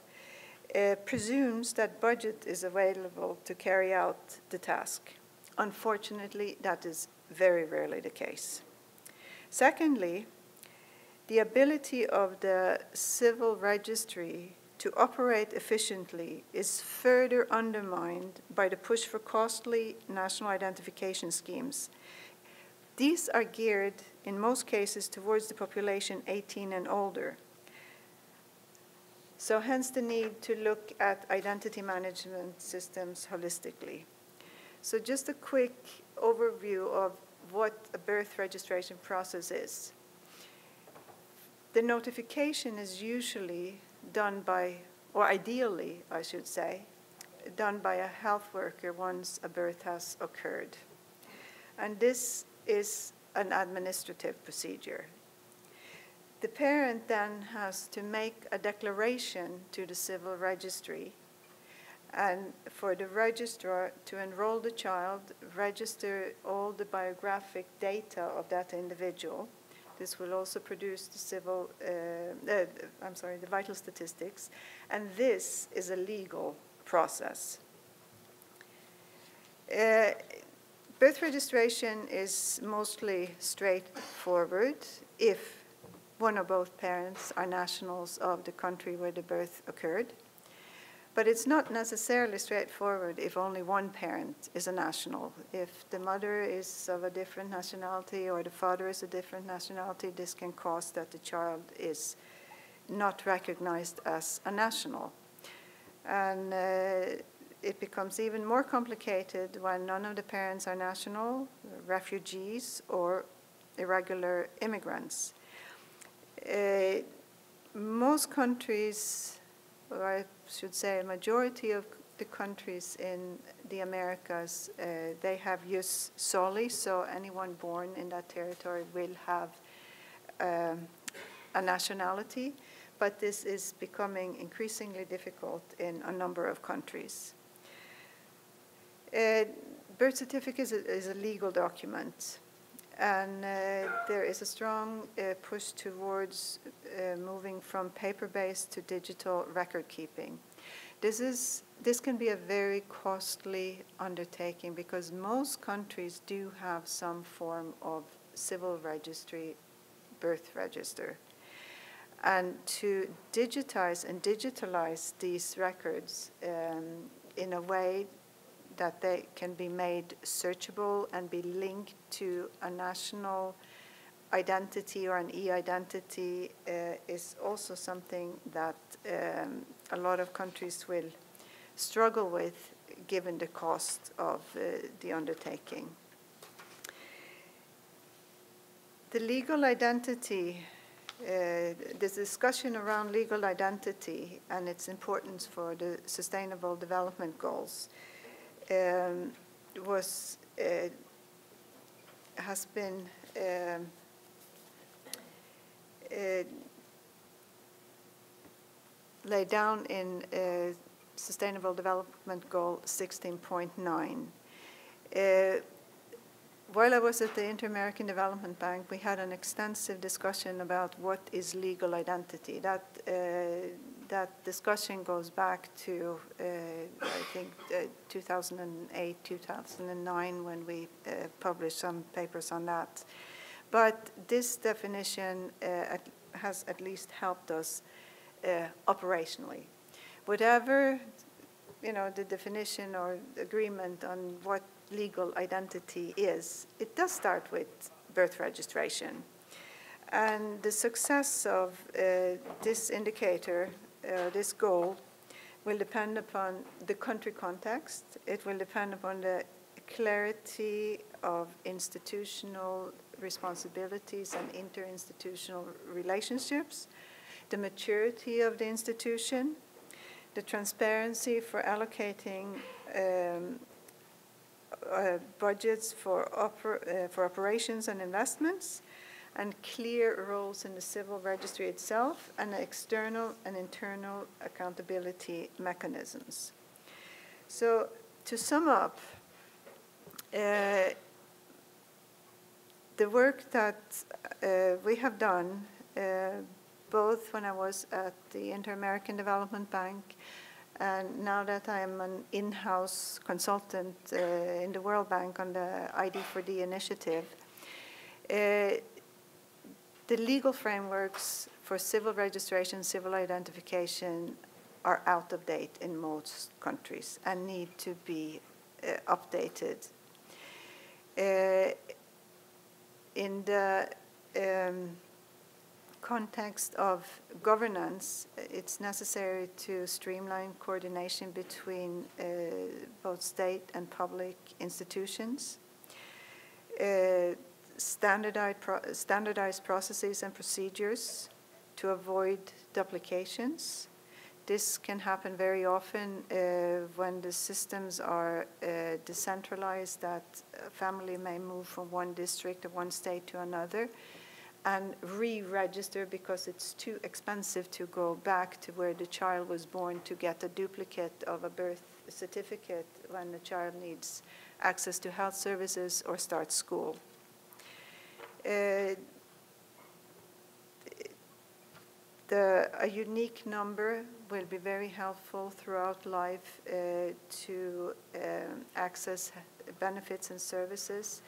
uh, presumes that budget is available to carry out the task. Unfortunately, that is very rarely the case. Secondly, the ability of the civil registry to operate efficiently is further undermined by the push for costly national identification schemes. These are geared, in most cases, towards the population 18 and older. So hence the need to look at identity management systems holistically. So just a quick overview of what a birth registration process is. The notification is usually done by, or ideally, I should say, done by a health worker once a birth has occurred. And this is an administrative procedure. The parent then has to make a declaration to the civil registry and for the registrar to enroll the child, register all the biographic data of that individual. This will also produce the civil, uh, uh, I'm sorry, the vital statistics, and this is a legal process. Uh, birth registration is mostly straightforward if one or both parents are nationals of the country where the birth occurred. But it's not necessarily straightforward if only one parent is a national. If the mother is of a different nationality or the father is a different nationality, this can cause that the child is not recognized as a national. And uh, it becomes even more complicated when none of the parents are national, refugees, or irregular immigrants. Uh, most countries, or I should say a majority of the countries in the Americas, uh, they have jus soli, so anyone born in that territory will have um, a nationality, but this is becoming increasingly difficult in a number of countries. Uh, birth certificate is a, is a legal document. And uh, there is a strong uh, push towards uh, moving from paper-based to digital record keeping. This is this can be a very costly undertaking because most countries do have some form of civil registry, birth register. And to digitize and digitalize these records um, in a way that they can be made searchable and be linked to a national identity or an e-identity uh, is also something that um, a lot of countries will struggle with given the cost of uh, the undertaking. The legal identity, uh, the discussion around legal identity and its importance for the Sustainable Development Goals um, was uh, has been um, uh, laid down in uh, Sustainable Development Goal 16.9. Uh, while I was at the Inter-American Development Bank, we had an extensive discussion about what is legal identity. That uh, that discussion goes back to, uh, I think, uh, 2008, 2009, when we uh, published some papers on that. But this definition uh, has at least helped us uh, operationally. Whatever, you know, the definition or agreement on what legal identity is, it does start with birth registration. And the success of uh, this indicator uh, this goal will depend upon the country context. It will depend upon the clarity of institutional responsibilities and interinstitutional relationships, the maturity of the institution, the transparency for allocating um, uh, budgets for, oper uh, for operations and investments, and clear roles in the civil registry itself, and external and internal accountability mechanisms. So, to sum up, uh, the work that uh, we have done, uh, both when I was at the Inter-American Development Bank and now that I'm an in-house consultant uh, in the World Bank on the ID4D initiative, uh, the legal frameworks for civil registration, civil identification are out of date in most countries and need to be uh, updated. Uh, in the um, context of governance, it's necessary to streamline coordination between uh, both state and public institutions, uh, standardized, pro standardized processes and procedures to avoid duplications. This can happen very often uh, when the systems are uh, decentralized, that a family may move from one district or one state to another and re-register because it's too expensive to go back to where the child was born to get a duplicate of a birth certificate when the child needs access to health services or start school. Uh, the, a unique number will be very helpful throughout life uh, to um, access benefits and services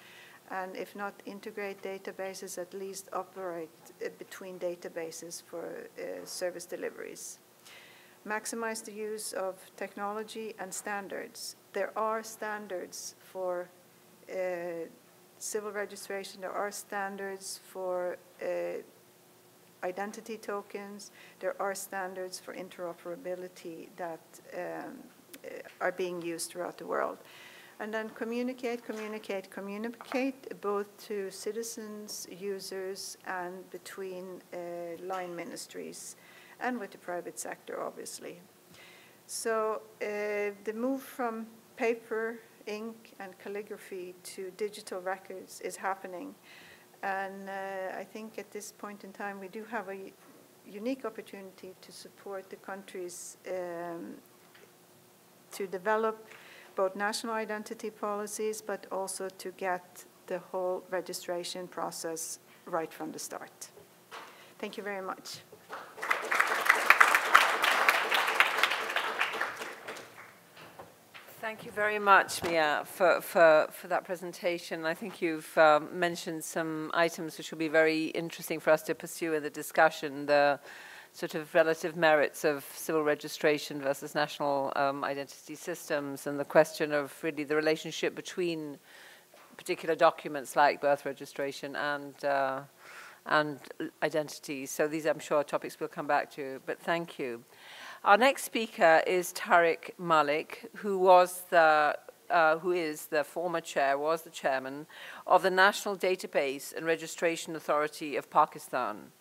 and if not integrate databases, at least operate uh, between databases for uh, service deliveries. Maximize the use of technology and standards. There are standards for uh, civil registration, there are standards for uh, identity tokens, there are standards for interoperability that um, uh, are being used throughout the world and then communicate, communicate, communicate both to citizens, users, and between uh, line ministries, and with the private sector, obviously. So uh, the move from paper, ink, and calligraphy to digital records is happening. And uh, I think at this point in time, we do have a unique opportunity to support the countries um, to develop both national identity policies, but also to get the whole registration process right from the start. Thank you very much. Thank you very much, Mia, for, for, for that presentation. I think you've um, mentioned some items which will be very interesting for us to pursue in the discussion. The sort of relative merits of civil registration versus national um, identity systems and the question of really the relationship between particular documents like birth registration and uh, and identity. So these, I'm sure, are topics we'll come back to, but thank you. Our next speaker is Tariq Malik, who was the uh, who is the former chair, was the chairman of the National Database and Registration Authority of Pakistan.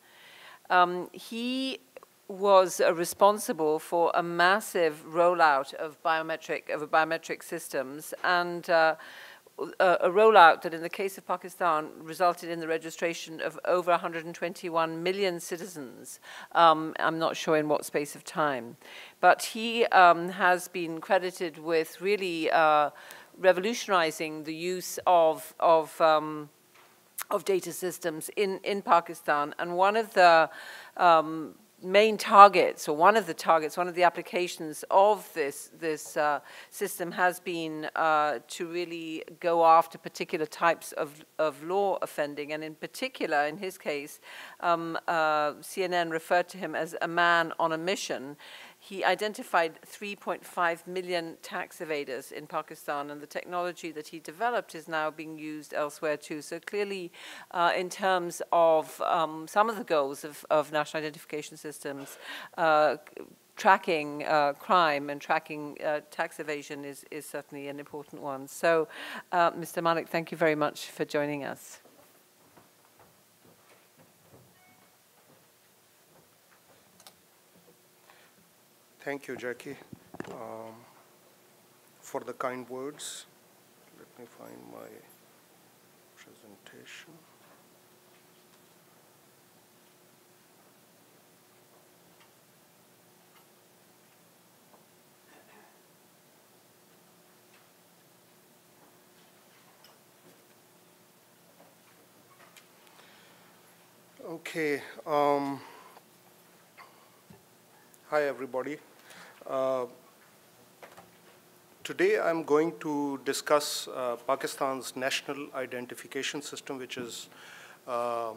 Um, he was uh, responsible for a massive rollout of biometric of biometric systems and uh, a, a, rollout that in the case of Pakistan resulted in the registration of over 121 million citizens. Um, I'm not sure in what space of time. But he um, has been credited with really uh, revolutionizing the use of, of um, of data systems in, in Pakistan. And one of the um, main targets, or one of the targets, one of the applications of this, this uh, system has been uh, to really go after particular types of, of law offending. And in particular, in his case, um, uh, CNN referred to him as a man on a mission he identified 3.5 million tax evaders in Pakistan, and the technology that he developed is now being used elsewhere too. So clearly, uh, in terms of um, some of the goals of, of national identification systems, uh, tracking uh, crime and tracking uh, tax evasion is, is certainly an important one. So, uh, Mr. Malik, thank you very much for joining us. Thank you, Jackie, um, for the kind words. Let me find my presentation. Okay. Um, hi, everybody. Uh, today, I'm going to discuss uh, Pakistan's national identification system, which is uh,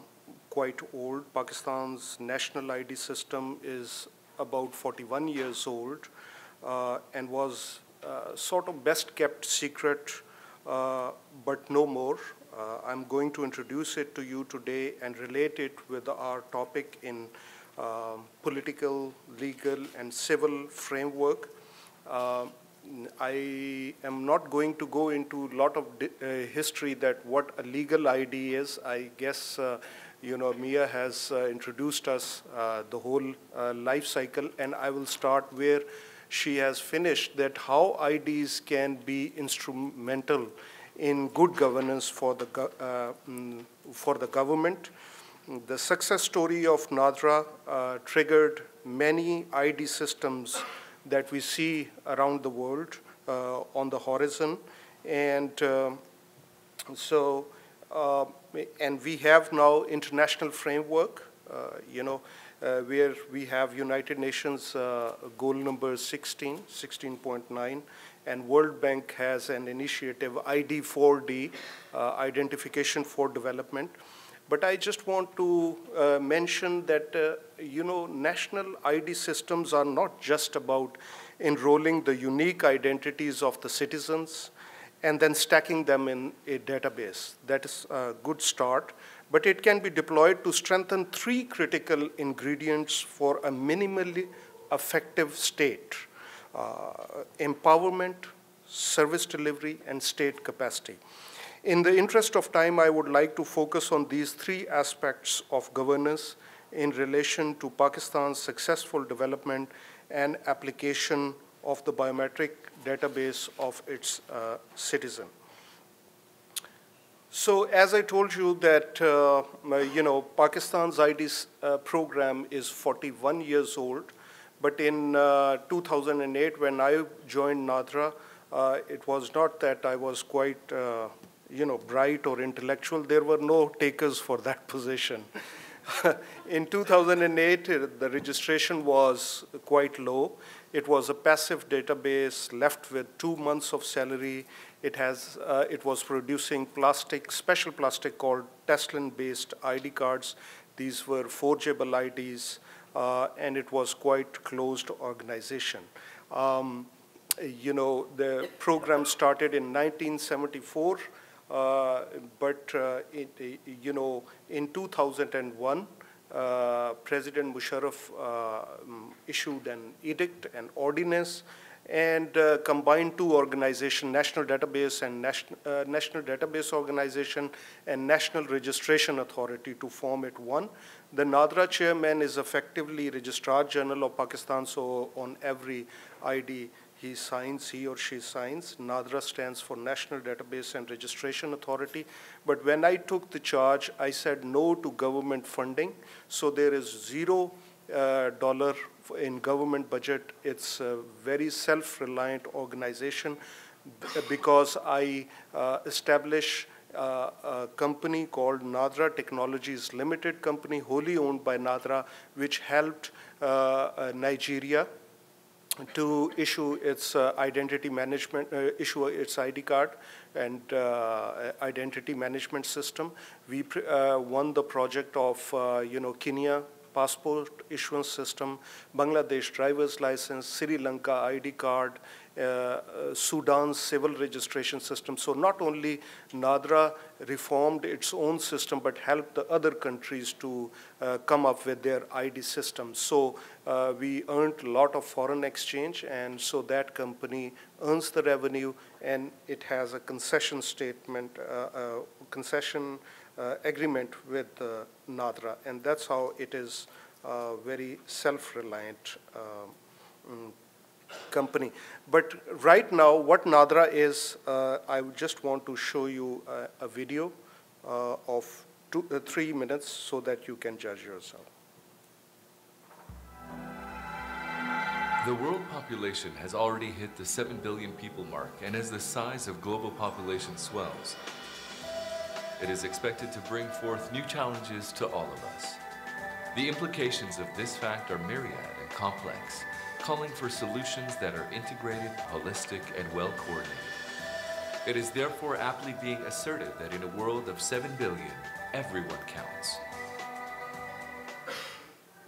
quite old. Pakistan's national ID system is about 41 years old uh, and was uh, sort of best kept secret, but no more. I'm going to introduce it to you today and relate it with our topic in uh, political, legal, and civil framework. Uh, I am not going to go into a lot of uh, history that what a legal ID is. I guess, uh, you know, Mia has uh, introduced us the whole life cycle, and I will start where she has finished that how IDs can be instrumental in good governance for the, uh, mm, for the government. The success story of NADRA uh, triggered many ID systems that we see around the world uh, on the horizon. And uh, so, uh, and we have now international framework, uh, you know, where we have United Nations goal number 16, 16.9, and World Bank has an initiative, ID4D, uh, Identification for Development. But I just want to uh, mention that, uh, you know, national ID systems are not just about enrolling the unique identities of the citizens and then stacking them in a database. That is a good start. But it can be deployed to strengthen three critical ingredients for a minimally effective state. Uh, empowerment, service delivery, and state capacity. In the interest of time, I would like to focus on these three aspects of governance in relation to Pakistan's successful development and application of the biometric database of its uh, citizen. So as I told you that, uh, you know, Pakistan's ID uh, program is 41 years old. But in uh, 2008, when I joined NADRA, uh, it was not that I was quite, uh, you know, bright or intellectual. There were no takers for that position. in 2008, the registration was quite low. It was a passive database left with two months of salary. It, has, uh, it was producing plastic, special plastic called Teslin-based ID cards. These were forgeable IDs uh, and it was quite closed organization. Um, you know, the program started in 1974, uh, but uh, you know, in 2001, uh, President Musharraf uh, issued an edict, an ordinance, and uh, combined two organizations, National Database and National, uh, National Database Organization and National Registration Authority to form it one. The NADRA chairman is effectively Registrar General of Pakistan, so on every ID he signs, he or she signs. NADRA stands for National Database and Registration Authority. But when I took the charge, I said no to government funding. So there is zero uh, dollar in government budget. It's a very self-reliant organization because I uh, establish uh, a company called Nadra Technologies Limited company, wholly owned by Nadra, which helped uh, uh Nigeria to issue its uh, identity management, uh, issue its ID card and uh, identity management system. We won the project of, you know, Kenya passport issuance system, Bangladesh driver's license, Sri Lanka ID card, uh, uh, Sudan's civil registration system. So not only NADRA reformed its own system, but helped the other countries to uh, come up with their ID systems. So uh, we earned a lot of foreign exchange, and so that company earns the revenue, and it has a concession statement, uh, concession agreement with NADRA, and that's how it is very self-reliant um, company. But right now, what Nadra is, uh, I just want to show you a, a video uh, of two, uh, three minutes so that you can judge yourself. The world population has already hit the 7 billion people mark, and as the size of global population swells, it is expected to bring forth new challenges to all of us. The implications of this fact are myriad and complex, calling for solutions that are integrated, holistic, and well coordinated. It is therefore aptly being asserted that in a world of 7 billion, everyone counts.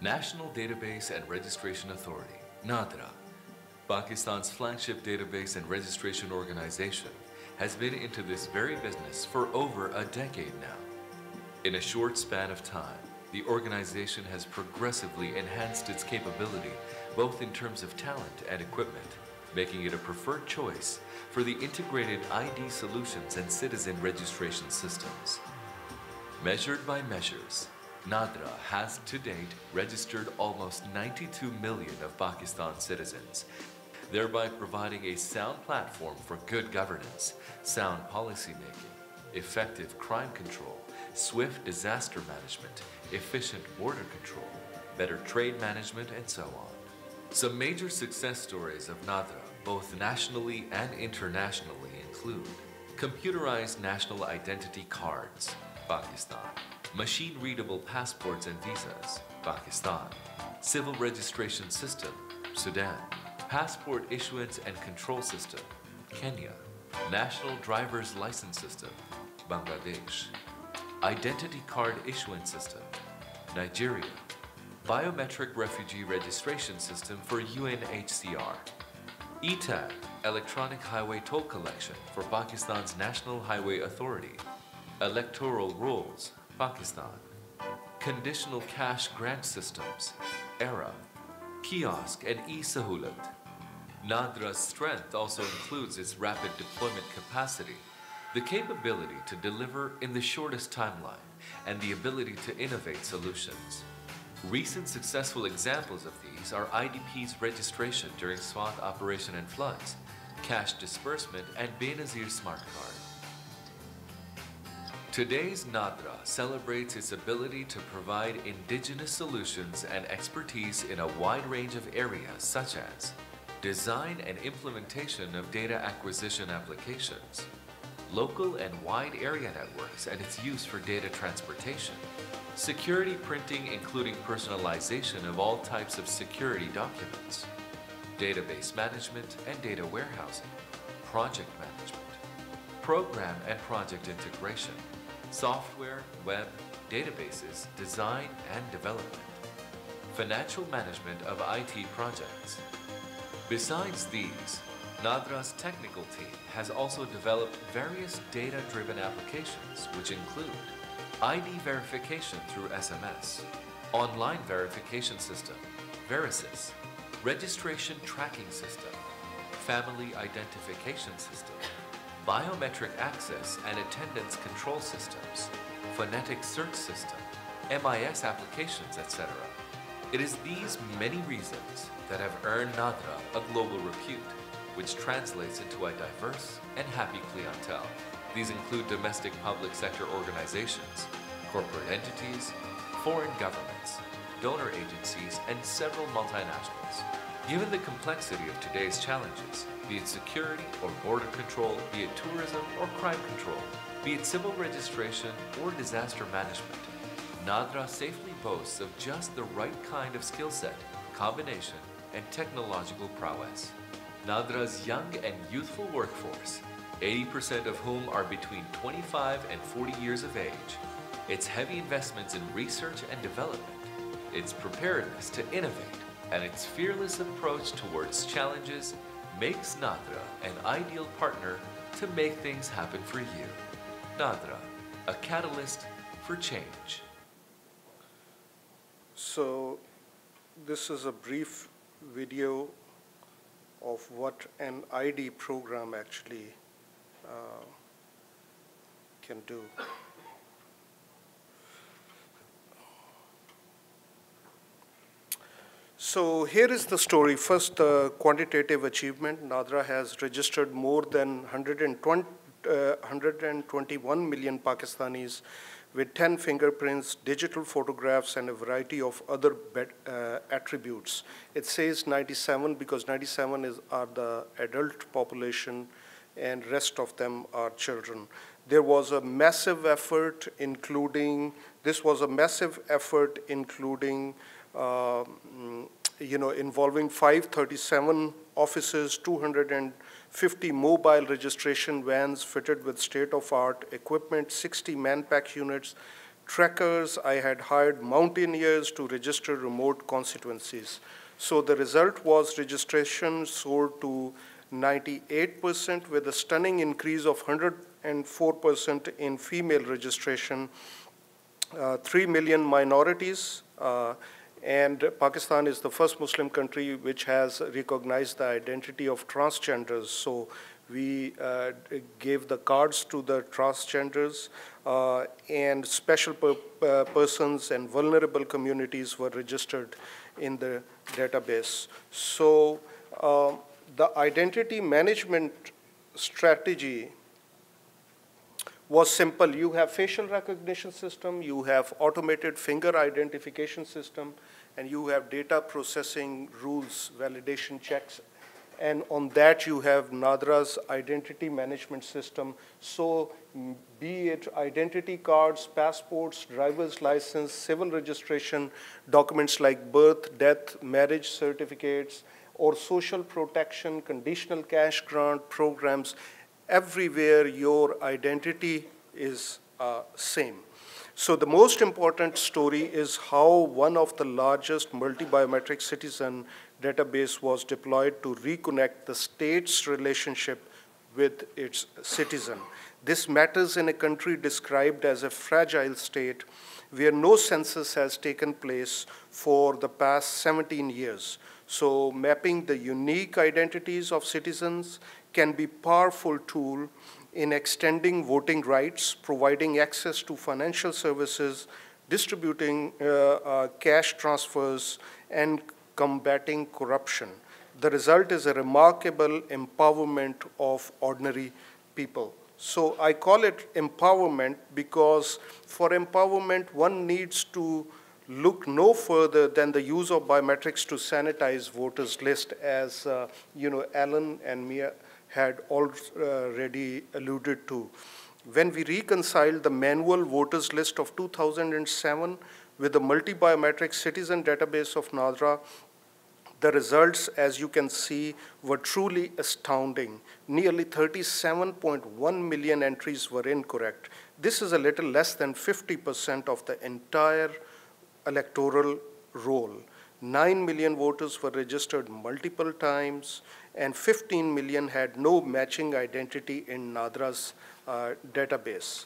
National Database and Registration Authority, NADRA, Pakistan's flagship database and registration organization, has been into this very business for over a decade now. In a short span of time, the organization has progressively enhanced its capability both in terms of talent and equipment, making it a preferred choice for the integrated ID solutions and citizen registration systems. Measured by measures, Nadra has to date registered almost 92 million of Pakistan citizens, thereby providing a sound platform for good governance, sound policymaking, effective crime control, swift disaster management, efficient border control, better trade management, and so on. Some major success stories of Nadra, both nationally and internationally, include computerized national identity cards, Pakistan, machine-readable passports and visas, Pakistan, civil registration system, Sudan, passport issuance and control system, Kenya, national driver's license system, Bangladesh, identity card issuance system, Nigeria, Biometric Refugee Registration System for UNHCR. ETAG, Electronic Highway Toll Collection for Pakistan's National Highway Authority. Electoral Rolls, Pakistan. Conditional Cash Grant Systems, ERRA. Kiosk and e-Sahulat. Nadra's strength also includes its rapid deployment capacity, the capability to deliver in the shortest timeline, and the ability to innovate solutions. Recent successful examples of these are IDP's registration during SWAT operation and floods, cash disbursement, and Benazir smart card. Today's Nadra celebrates its ability to provide indigenous solutions and expertise in a wide range of areas such as design and implementation of data acquisition applications, local and wide area networks and its use for data transportation, Security printing including personalization of all types of security documents. Database management and data warehousing. Project management. Program and project integration. Software, web, databases, design and development. Financial management of IT projects. Besides these, Nadra's technical team has also developed various data-driven applications which include ID verification through SMS, online verification system, Verisys, registration tracking system, family identification system, biometric access and attendance control systems, phonetic search system, MIS applications, etc. It is these many reasons that have earned Nadra a global repute, which translates into a diverse and happy clientele. These include domestic public sector organizations, corporate entities, foreign governments, donor agencies, and several multinationals. Given the complexity of today's challenges, be it security or border control, be it tourism or crime control, be it civil registration or disaster management, Nadra safely boasts of just the right kind of skill set, combination, and technological prowess. Nadra's young and youthful workforce 80% of whom are between 25 and 40 years of age, its heavy investments in research and development, its preparedness to innovate, and its fearless approach towards challenges makes Nadra an ideal partner to make things happen for you. Nadra, a catalyst for change. So this is a brief video of what an ID program actually uh, can do. So here is the story. First, the quantitative achievement. NADRA has registered more than 120, uh, 121 million Pakistanis with 10 fingerprints, digital photographs, and a variety of other uh, attributes. It says 97 because 97 is, are the adult population and rest of them are children. There was a massive effort including, this was a massive effort including, uh, you know, involving 537 offices, 250 mobile registration vans fitted with state-of-art equipment, 60 manpack units, trackers. I had hired mountaineers to register remote constituencies. So the result was registration soared to 98% with a stunning increase of 100 and 4% in female registration, uh, 3 million minorities, uh, and Pakistan is the first Muslim country which has recognized the identity of transgenders. So we uh, gave the cards to the transgenders uh, and special per uh, persons and vulnerable communities were registered in the database. So uh, the identity management strategy was simple. You have facial recognition system, you have automated finger identification system, and you have data processing rules, validation checks, and on that you have NADRA's identity management system. So mm, be it identity cards, passports, driver's license, civil registration, documents like birth, death, marriage certificates, or social protection, conditional cash grant programs, everywhere your identity is uh, same. So the most important story is how one of the largest multi-biometric citizen database was deployed to reconnect the state's relationship with its citizen. This matters in a country described as a fragile state where no census has taken place for the past 17 years. So mapping the unique identities of citizens can be a powerful tool in extending voting rights, providing access to financial services, distributing uh, uh, cash transfers, and combating corruption. The result is a remarkable empowerment of ordinary people. So I call it empowerment because for empowerment, one needs to look no further than the use of biometrics to sanitize voters list as, uh, you know, Alan and Mia had already uh, alluded to. When we reconciled the manual voters list of 2007 with the multi-biometric citizen database of NADRA, the results, as you can see, were truly astounding. Nearly 37.1 million entries were incorrect. This is a little less than 50% of the entire electoral roll. 9 million voters were registered multiple times and 15 million had no matching identity in NADRA's uh, database.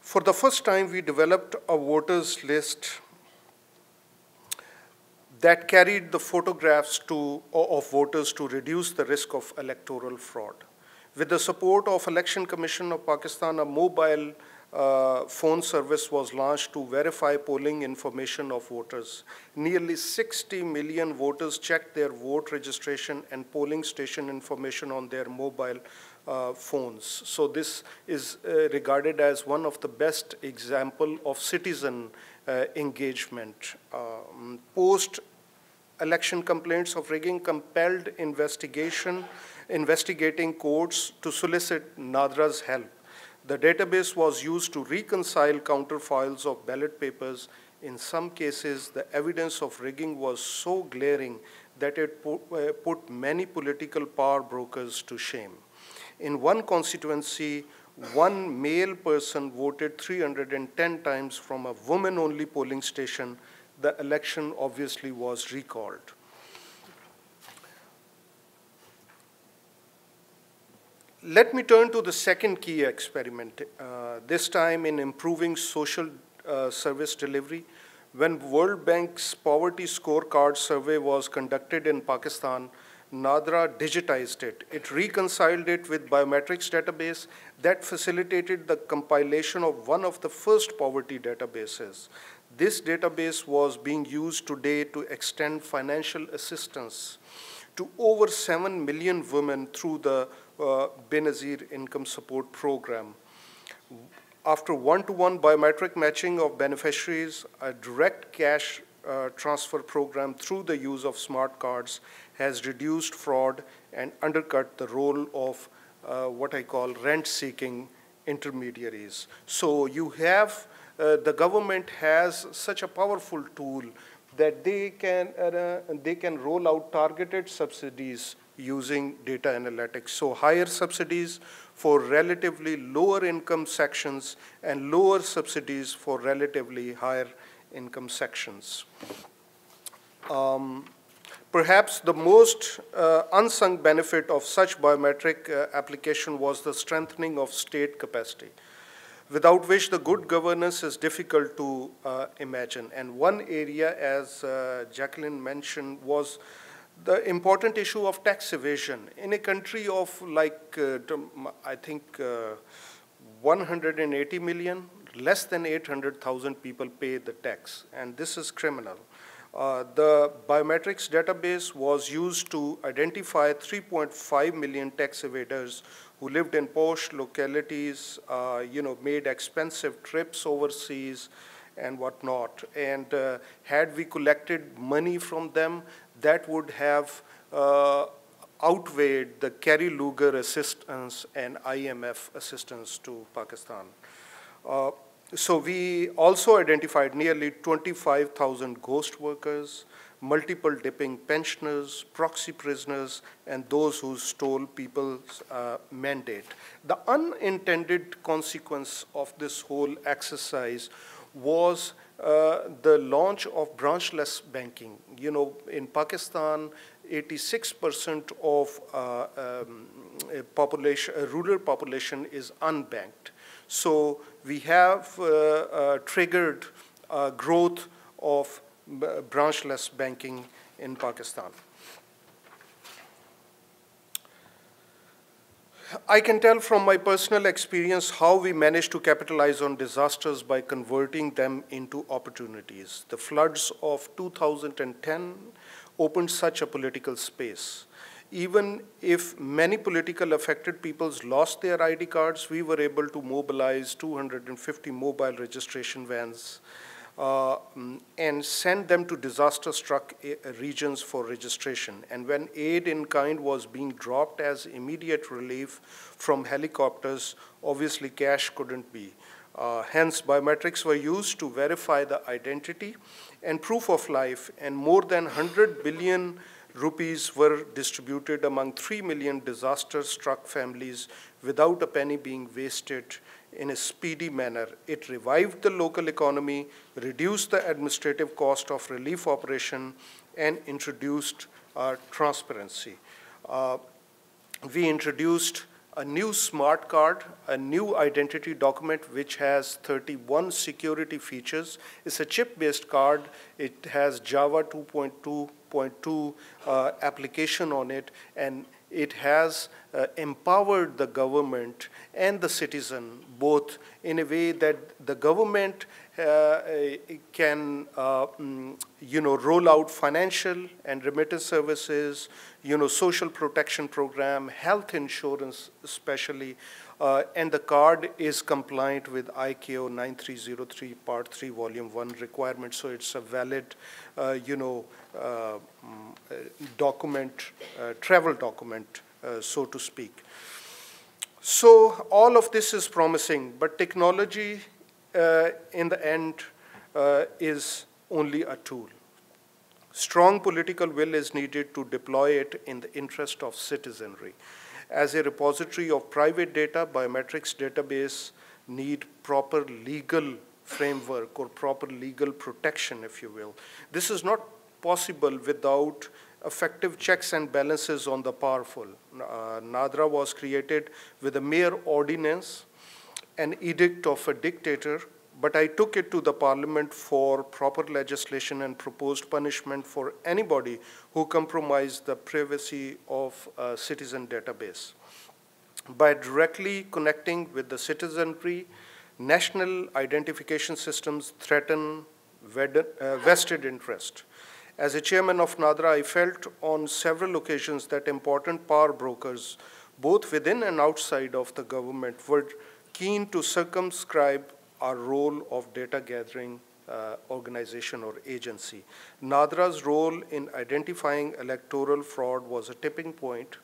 For the first time, we developed a voters list that carried the photographs to, of voters to reduce the risk of electoral fraud. With the support of Election Commission of Pakistan, a mobile uh, phone service was launched to verify polling information of voters. Nearly 60 million voters checked their vote registration and polling station information on their mobile uh, phones. So this is uh, regarded as one of the best example of citizen uh, engagement. Um, Post election complaints of rigging compelled investigation, investigating courts to solicit NADRA's help. The database was used to reconcile counterfoils of ballot papers. In some cases, the evidence of rigging was so glaring that it put, uh, put many political power brokers to shame. In one constituency, one male person voted 310 times from a woman-only polling station. The election obviously was recalled. Let me turn to the second key experiment, uh, this time in improving social uh, service delivery. When World Bank's poverty scorecard survey was conducted in Pakistan, NADRA digitized it. It reconciled it with biometrics database that facilitated the compilation of one of the first poverty databases. This database was being used today to extend financial assistance to over 7 million women through the uh, Benazir Income Support Program. After one-to-one -one biometric matching of beneficiaries, a direct cash uh, transfer program through the use of smart cards has reduced fraud and undercut the role of uh, what I call rent-seeking intermediaries. So you have, uh, the government has such a powerful tool that they can, uh, they can roll out targeted subsidies using data analytics. So higher subsidies for relatively lower income sections and lower subsidies for relatively higher income sections. Um, perhaps the most uh, unsung benefit of such biometric uh, application was the strengthening of state capacity, without which the good governance is difficult to uh, imagine. And one area, as uh, Jacqueline mentioned, was the important issue of tax evasion. In a country of like, uh, I think, uh, 180 million, less than 800,000 people pay the tax, and this is criminal. Uh, the biometrics database was used to identify 3.5 million tax evaders who lived in posh localities, uh, you know, made expensive trips overseas and whatnot. And uh, had we collected money from them, that would have uh, outweighed the Kerry Lugar assistance and IMF assistance to Pakistan. Uh, so we also identified nearly 25,000 ghost workers, multiple dipping pensioners, proxy prisoners, and those who stole people's uh, mandate. The unintended consequence of this whole exercise was uh, the launch of branchless banking. You know, in Pakistan, 86% of uh, um, population, rural population is unbanked. So we have uh, uh, triggered growth of branchless banking in Pakistan. I can tell from my personal experience how we managed to capitalize on disasters by converting them into opportunities. The floods of 2010 opened such a political space even if many political affected peoples lost their ID cards, we were able to mobilize 250 mobile registration vans uh, and send them to disaster-struck eh, regions for registration. And when aid in kind was being dropped as immediate relief from helicopters, obviously cash couldn't be. Uh, hence, biometrics were used to verify the identity and proof of life, and more than 100 billion rupees were distributed among 3 million disaster-struck families without a penny being wasted in a speedy manner. It revived the local economy, reduced the administrative cost of relief operation, and introduced uh, transparency. Uh, we introduced a new smart card, a new identity document which has 31 security features. It's a chip-based card. It has Java 2.2.2 uh, application on it, and it has uh, empowered the government and the citizen both in a way that the government uh, can, uh, mm, you know, roll out financial and remittance services, you know, social protection program, health insurance especially, uh, and the card is compliant with ICAO 9303 Part 3 Volume 1 requirement, so it's a valid, uh, you know, uh, mm, document, uh, travel document, so to speak. So all of this is promising, but technology uh, in the end uh, is only a tool. Strong political will is needed to deploy it in the interest of citizenry. As a repository of private data, biometrics database need proper legal framework or proper legal protection, if you will. This is not possible without effective checks and balances on the powerful. Uh, NADRA was created with a mere ordinance an edict of a dictator, but I took it to the parliament for proper legislation and proposed punishment for anybody who compromised the privacy of a citizen database. By directly connecting with the citizenry, national identification systems threaten uh, vested interest. As a chairman of NADRA, I felt on several occasions that important power brokers, both within and outside of the government, were keen to circumscribe our role of data gathering uh, organization or agency. NADRA's role in identifying electoral fraud was a tipping point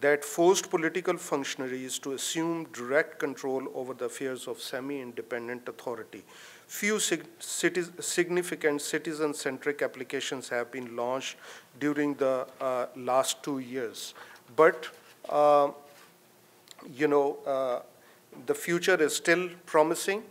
that forced political functionaries to assume direct control over the affairs of semi-independent authority. Few sig significant citizen-centric applications have been launched during the uh, last two years. But, uh, you know, uh, the future is still promising.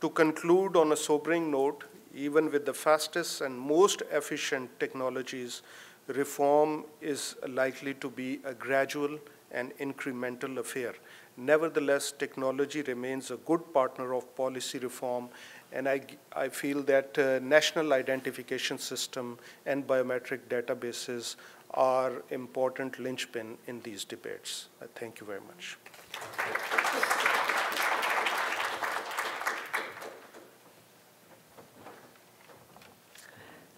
To conclude on a sobering note, even with the fastest and most efficient technologies, reform is likely to be a gradual and incremental affair. Nevertheless, technology remains a good partner of policy reform, and I, I feel that uh, national identification system and biometric databases are important linchpin in these debates. Uh, thank you very much.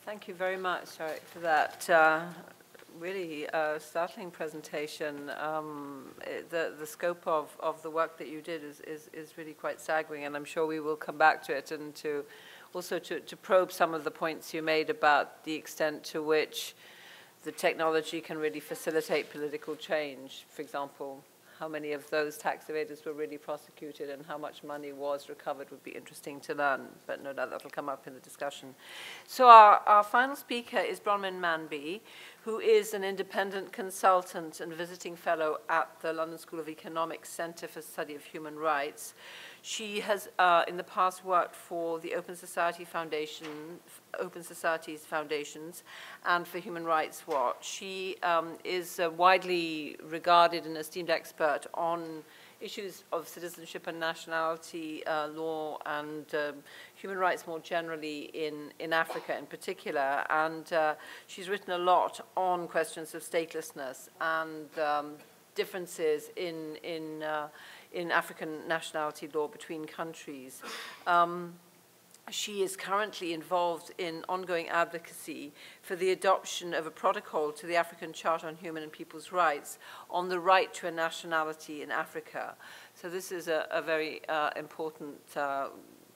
Thank you very much, Tariq, for that uh, really uh, startling presentation. Um, it, the, the scope of, of the work that you did is, is, is really quite staggering, and I'm sure we will come back to it and to also to, to probe some of the points you made about the extent to which the technology can really facilitate political change. For example, how many of those tax evaders were really prosecuted and how much money was recovered would be interesting to learn, but no doubt that'll come up in the discussion. So our, our final speaker is Bronwen Manby, who is an independent consultant and visiting fellow at the London School of Economics Centre for Study of Human Rights. She has uh, in the past worked for the Open Society Foundation, Open Societies Foundations, and for Human Rights Watch. She um, is a widely regarded and esteemed expert on issues of citizenship and nationality uh, law and um, human rights more generally in, in Africa in particular. And uh, she's written a lot on questions of statelessness and um, differences in, in uh, in African nationality law between countries. Um, she is currently involved in ongoing advocacy for the adoption of a protocol to the African Charter on Human and People's Rights on the right to a nationality in Africa. So this is a, a very uh, important uh,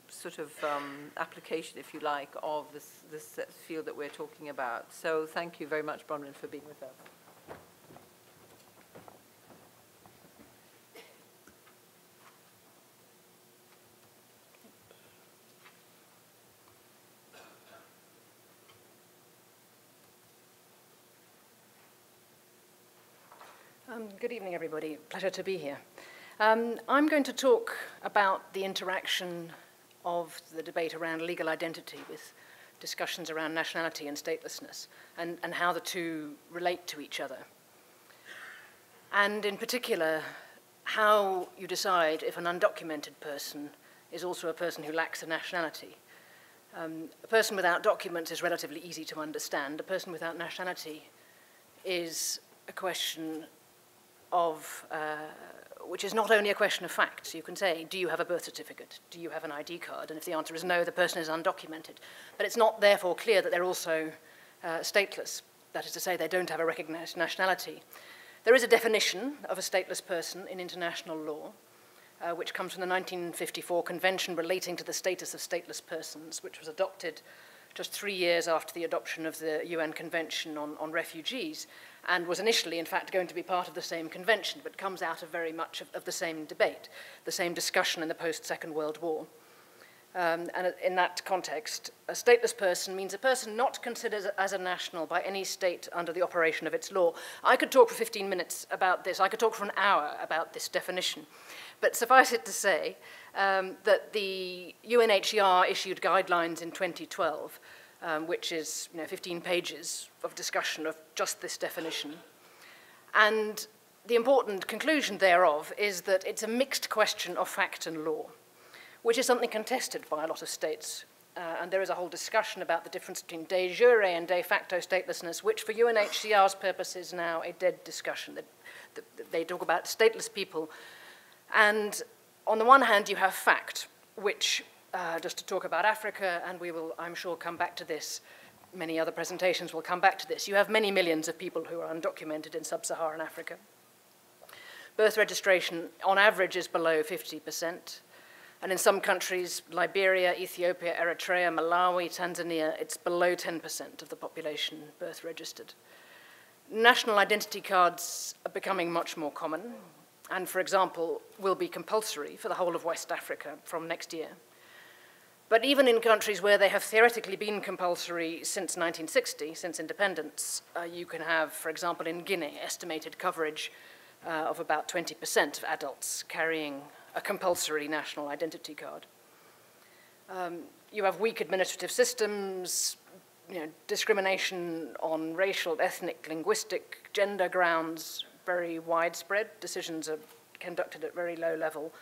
sort of um, application, if you like, of this, this field that we're talking about. So thank you very much, Bronwen, for being with us. Um, good evening, everybody. Pleasure to be here. Um, I'm going to talk about the interaction of the debate around legal identity with discussions around nationality and statelessness and, and how the two relate to each other. And in particular, how you decide if an undocumented person is also a person who lacks a nationality. Um, a person without documents is relatively easy to understand. A person without nationality is a question of, uh, which is not only a question of facts. You can say, do you have a birth certificate? Do you have an ID card? And if the answer is no, the person is undocumented. But it's not therefore clear that they're also uh, stateless. That is to say, they don't have a recognized nationality. There is a definition of a stateless person in international law, uh, which comes from the 1954 Convention relating to the status of stateless persons, which was adopted just three years after the adoption of the UN Convention on, on Refugees and was initially, in fact, going to be part of the same convention, but comes out of very much of, of the same debate, the same discussion in the post-Second World War. Um, and in that context, a stateless person means a person not considered as a national by any state under the operation of its law. I could talk for 15 minutes about this. I could talk for an hour about this definition. But suffice it to say um, that the UNHCR issued guidelines in 2012 um, which is you know, 15 pages of discussion of just this definition. And the important conclusion thereof is that it's a mixed question of fact and law, which is something contested by a lot of states. Uh, and there is a whole discussion about the difference between de jure and de facto statelessness, which for UNHCR's purpose is now a dead discussion. They, they talk about stateless people. And on the one hand, you have fact, which uh, just to talk about Africa, and we will, I'm sure, come back to this. Many other presentations will come back to this. You have many millions of people who are undocumented in sub-Saharan Africa. Birth registration, on average, is below 50%. And in some countries, Liberia, Ethiopia, Eritrea, Malawi, Tanzania, it's below 10% of the population birth registered. National identity cards are becoming much more common, and, for example, will be compulsory for the whole of West Africa from next year. But even in countries where they have theoretically been compulsory since 1960, since independence, uh, you can have, for example, in Guinea, estimated coverage uh, of about 20% of adults carrying a compulsory national identity card. Um, you have weak administrative systems, you know, discrimination on racial, ethnic, linguistic, gender grounds, very widespread. Decisions are conducted at very low level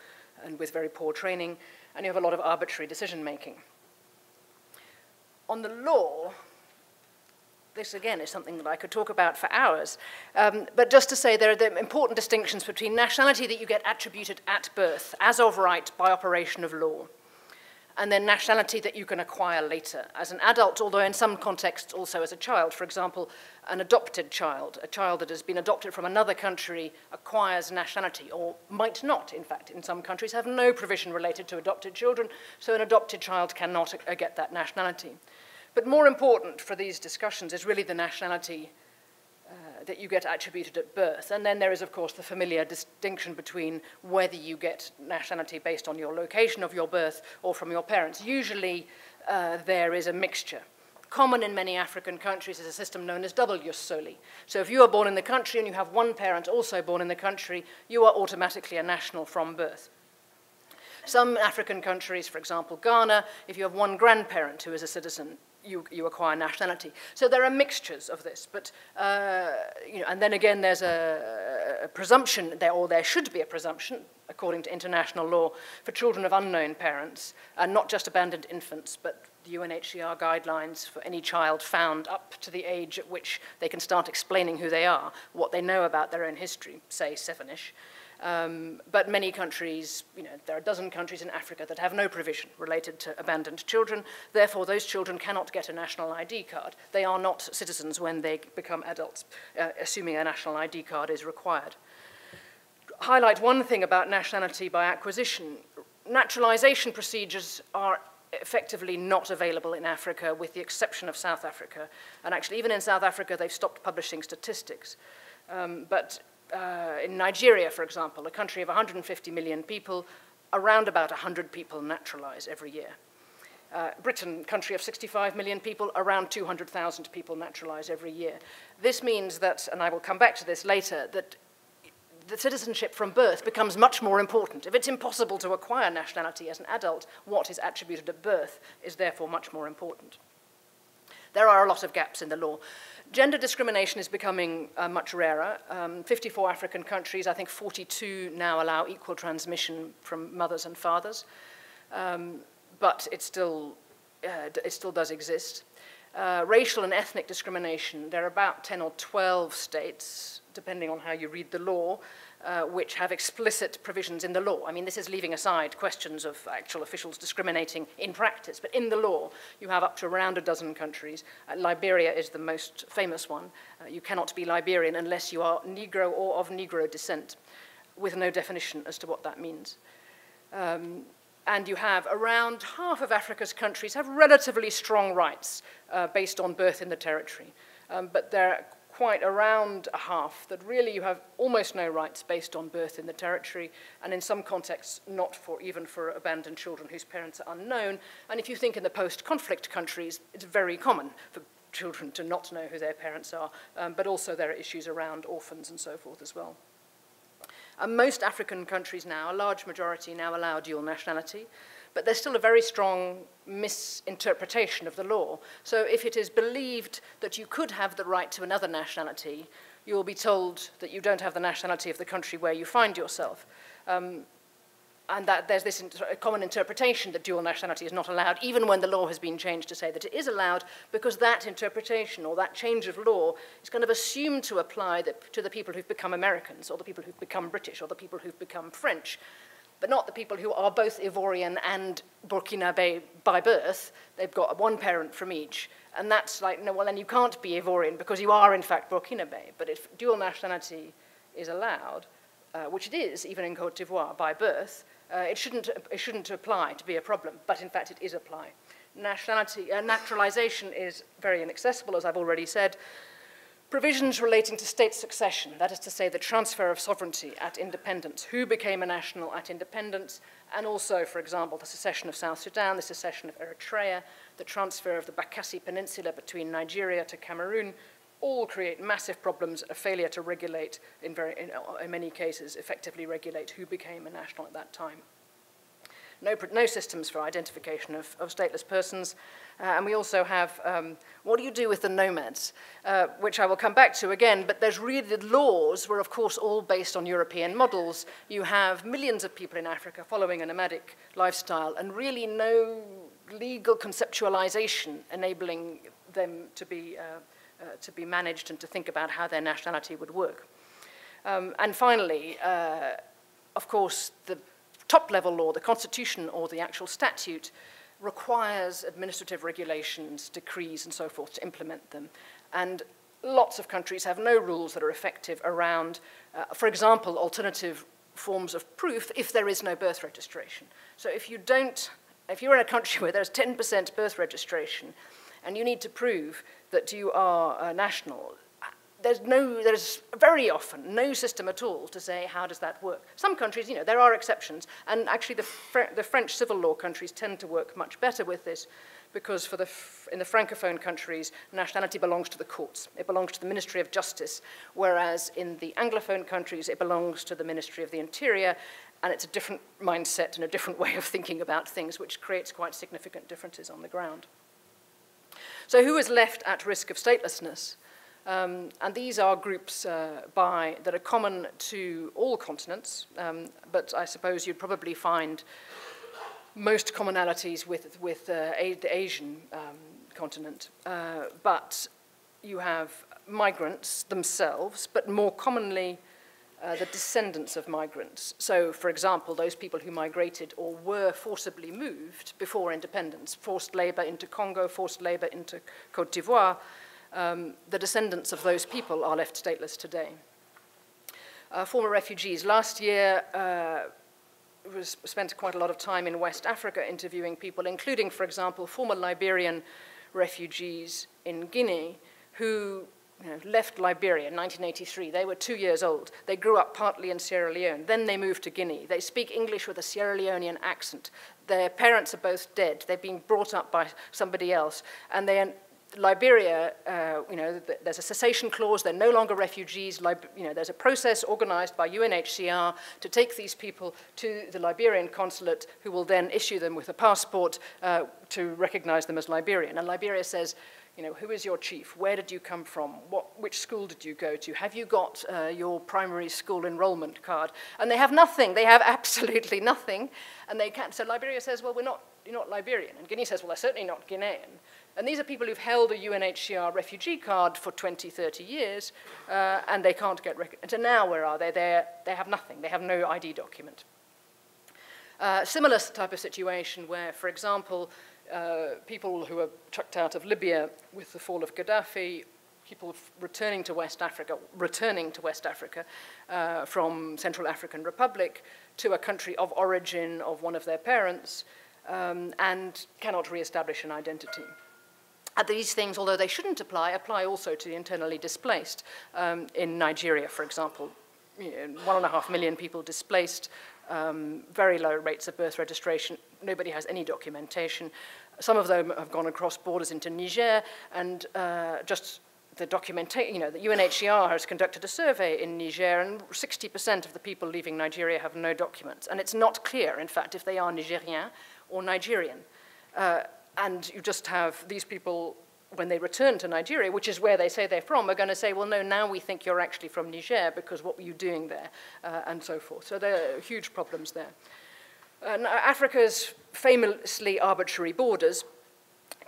and with very poor training, and you have a lot of arbitrary decision making. On the law, this again is something that I could talk about for hours, um, but just to say there are the important distinctions between nationality that you get attributed at birth, as of right by operation of law, and then nationality that you can acquire later as an adult, although in some contexts also as a child. For example, an adopted child, a child that has been adopted from another country, acquires nationality, or might not, in fact, in some countries have no provision related to adopted children, so an adopted child cannot uh, get that nationality. But more important for these discussions is really the nationality that you get attributed at birth. And then there is, of course, the familiar distinction between whether you get nationality based on your location of your birth or from your parents. Usually, uh, there is a mixture. Common in many African countries is a system known as double jus soli. So if you are born in the country and you have one parent also born in the country, you are automatically a national from birth. Some African countries, for example, Ghana, if you have one grandparent who is a citizen, you, you acquire nationality. So there are mixtures of this, but uh, you know, and then again, there's a, a presumption there, or there should be a presumption, according to international law, for children of unknown parents, and not just abandoned infants, but the UNHCR guidelines for any child found up to the age at which they can start explaining who they are, what they know about their own history, say seven-ish. Um, but many countries, you know, there are a dozen countries in Africa that have no provision related to abandoned children. Therefore, those children cannot get a national ID card. They are not citizens when they become adults, uh, assuming a national ID card is required. Highlight one thing about nationality by acquisition. Naturalization procedures are effectively not available in Africa, with the exception of South Africa. And actually, even in South Africa, they've stopped publishing statistics. Um, but uh, in Nigeria, for example, a country of 150 million people, around about 100 people naturalize every year. Uh, Britain, country of 65 million people, around 200,000 people naturalize every year. This means that, and I will come back to this later, that the citizenship from birth becomes much more important. If it's impossible to acquire nationality as an adult, what is attributed at birth is therefore much more important. There are a lot of gaps in the law. Gender discrimination is becoming uh, much rarer. Um, 54 African countries, I think 42 now allow equal transmission from mothers and fathers, um, but it still, uh, it still does exist. Uh, racial and ethnic discrimination, there are about 10 or 12 states, depending on how you read the law, uh, which have explicit provisions in the law. I mean, this is leaving aside questions of actual officials discriminating in practice, but in the law, you have up to around a dozen countries. Uh, Liberia is the most famous one. Uh, you cannot be Liberian unless you are Negro or of Negro descent, with no definition as to what that means. Um, and you have around half of Africa's countries have relatively strong rights uh, based on birth in the territory. Um, but there quite around a half that really you have almost no rights based on birth in the territory and in some contexts not for even for abandoned children whose parents are unknown and if you think in the post-conflict countries it's very common for children to not know who their parents are um, but also there are issues around orphans and so forth as well. And most African countries now, a large majority now allow dual nationality but there's still a very strong misinterpretation of the law. So if it is believed that you could have the right to another nationality, you will be told that you don't have the nationality of the country where you find yourself. Um, and that there's this common interpretation that dual nationality is not allowed, even when the law has been changed to say that it is allowed, because that interpretation or that change of law is kind of assumed to apply that, to the people who've become Americans, or the people who've become British, or the people who've become French but not the people who are both Ivorian and Burkinabe by birth. They've got one parent from each. And that's like, no, well, then you can't be Ivorian because you are, in fact, Burkinabe. But if dual nationality is allowed, uh, which it is, even in Cote d'Ivoire, by birth, uh, it, shouldn't, it shouldn't apply to be a problem. But, in fact, it is apply. Nationality, uh, naturalization is very inaccessible, as I've already said. Provisions relating to state succession, that is to say the transfer of sovereignty at independence, who became a national at independence, and also, for example, the secession of South Sudan, the secession of Eritrea, the transfer of the Bakassi Peninsula between Nigeria to Cameroon, all create massive problems, a failure to regulate, in, very, in, in many cases, effectively regulate who became a national at that time. No, no systems for identification of, of stateless persons. Uh, and we also have, um, what do you do with the nomads, uh, which I will come back to again, but there's really, the laws were of course all based on European models. You have millions of people in Africa following a nomadic lifestyle and really no legal conceptualization enabling them to be, uh, uh, to be managed and to think about how their nationality would work. Um, and finally, uh, of course, the top level law, the constitution or the actual statute, requires administrative regulations, decrees, and so forth to implement them. And lots of countries have no rules that are effective around, uh, for example, alternative forms of proof if there is no birth registration. So if you don't, if you're in a country where there's 10% birth registration and you need to prove that you are a national, there's no, there's very often no system at all to say how does that work. Some countries, you know, there are exceptions, and actually the, Fr the French civil law countries tend to work much better with this because for the, in the Francophone countries, nationality belongs to the courts. It belongs to the Ministry of Justice, whereas in the Anglophone countries, it belongs to the Ministry of the Interior, and it's a different mindset and a different way of thinking about things, which creates quite significant differences on the ground. So who is left at risk of statelessness? Um, and these are groups uh, by, that are common to all continents, um, but I suppose you'd probably find most commonalities with, with uh, the Asian um, continent. Uh, but you have migrants themselves, but more commonly uh, the descendants of migrants. So, for example, those people who migrated or were forcibly moved before independence, forced labor into Congo, forced labor into Cote d'Ivoire, um, the descendants of those people are left stateless today. Uh, former refugees. Last year, uh, was spent quite a lot of time in West Africa interviewing people, including, for example, former Liberian refugees in Guinea who you know, left Liberia in 1983. They were two years old. They grew up partly in Sierra Leone. Then they moved to Guinea. They speak English with a Sierra Leonean accent. Their parents are both dead. They've been brought up by somebody else. And they Liberia, uh, you know, there's a cessation clause, they're no longer refugees, you know, there's a process organized by UNHCR to take these people to the Liberian consulate who will then issue them with a passport uh, to recognize them as Liberian. And Liberia says, you know, who is your chief? Where did you come from? What, which school did you go to? Have you got uh, your primary school enrollment card? And they have nothing. They have absolutely nothing. And they can't. So Liberia says, well, we're not, you're not Liberian. And Guinea says, well, they're certainly not Guinean. And these are people who've held a UNHCR refugee card for 20, 30 years, uh, and they can't get recognized. And so now where are they? They're, they have nothing. They have no ID document. Uh, similar type of situation where, for example, uh, people who were chucked out of Libya with the fall of Gaddafi, people returning to West Africa, returning to West Africa uh, from Central African Republic to a country of origin of one of their parents, um, and cannot re-establish an identity. And these things, although they shouldn't apply, apply also to the internally displaced. Um, in Nigeria, for example, you know, one and a half million people displaced, um, very low rates of birth registration, nobody has any documentation. Some of them have gone across borders into Niger, and uh, just the documentation, you know, the UNHCR has conducted a survey in Niger, and 60% of the people leaving Nigeria have no documents. And it's not clear, in fact, if they are Nigerien or Nigerian. Uh, and you just have these people when they return to Nigeria, which is where they say they're from, are going to say, well, no, now we think you're actually from Niger because what were you doing there, uh, and so forth. So there are huge problems there. And uh, Africa's famously arbitrary borders,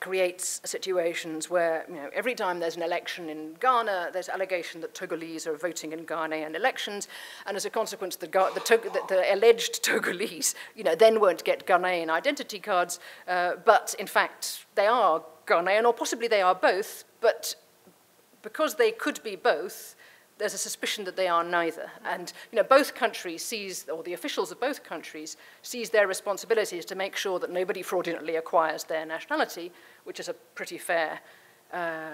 creates situations where, you know, every time there's an election in Ghana, there's allegation that Togolese are voting in Ghanaian elections, and as a consequence, the, the, the, the alleged Togolese, you know, then won't get Ghanaian identity cards, uh, but in fact, they are Ghanaian, or possibly they are both, but because they could be both, there's a suspicion that they are neither. And you know, both countries sees, or the officials of both countries sees their responsibilities to make sure that nobody fraudulently acquires their nationality, which is a pretty fair uh,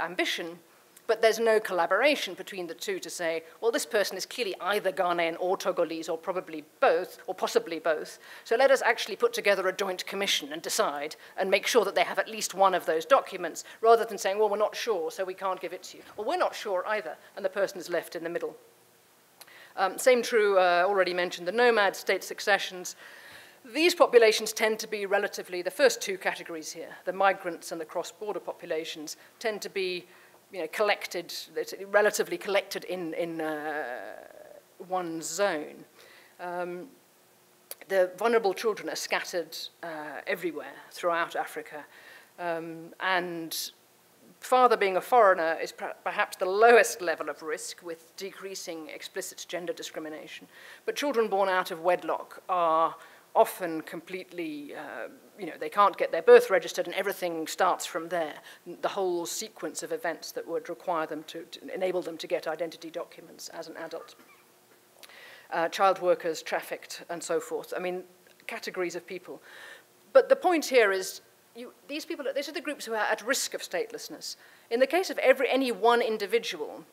ambition but there's no collaboration between the two to say, well, this person is clearly either Ghanaian or Togolese, or probably both, or possibly both. So let us actually put together a joint commission and decide and make sure that they have at least one of those documents, rather than saying, well, we're not sure, so we can't give it to you. Well, we're not sure either, and the person is left in the middle. Um, same true, uh, already mentioned, the nomad state successions. These populations tend to be relatively, the first two categories here, the migrants and the cross-border populations, tend to be you know, collected, relatively collected in, in uh, one zone. Um, the vulnerable children are scattered uh, everywhere throughout Africa. Um, and father being a foreigner is perhaps the lowest level of risk with decreasing explicit gender discrimination. But children born out of wedlock are often completely, uh, you know, they can't get their birth registered and everything starts from there. The whole sequence of events that would require them to, to enable them to get identity documents as an adult. Uh, child workers, trafficked, and so forth. I mean, categories of people. But the point here is, you, these people, these are the groups who are at risk of statelessness. In the case of every, any one individual,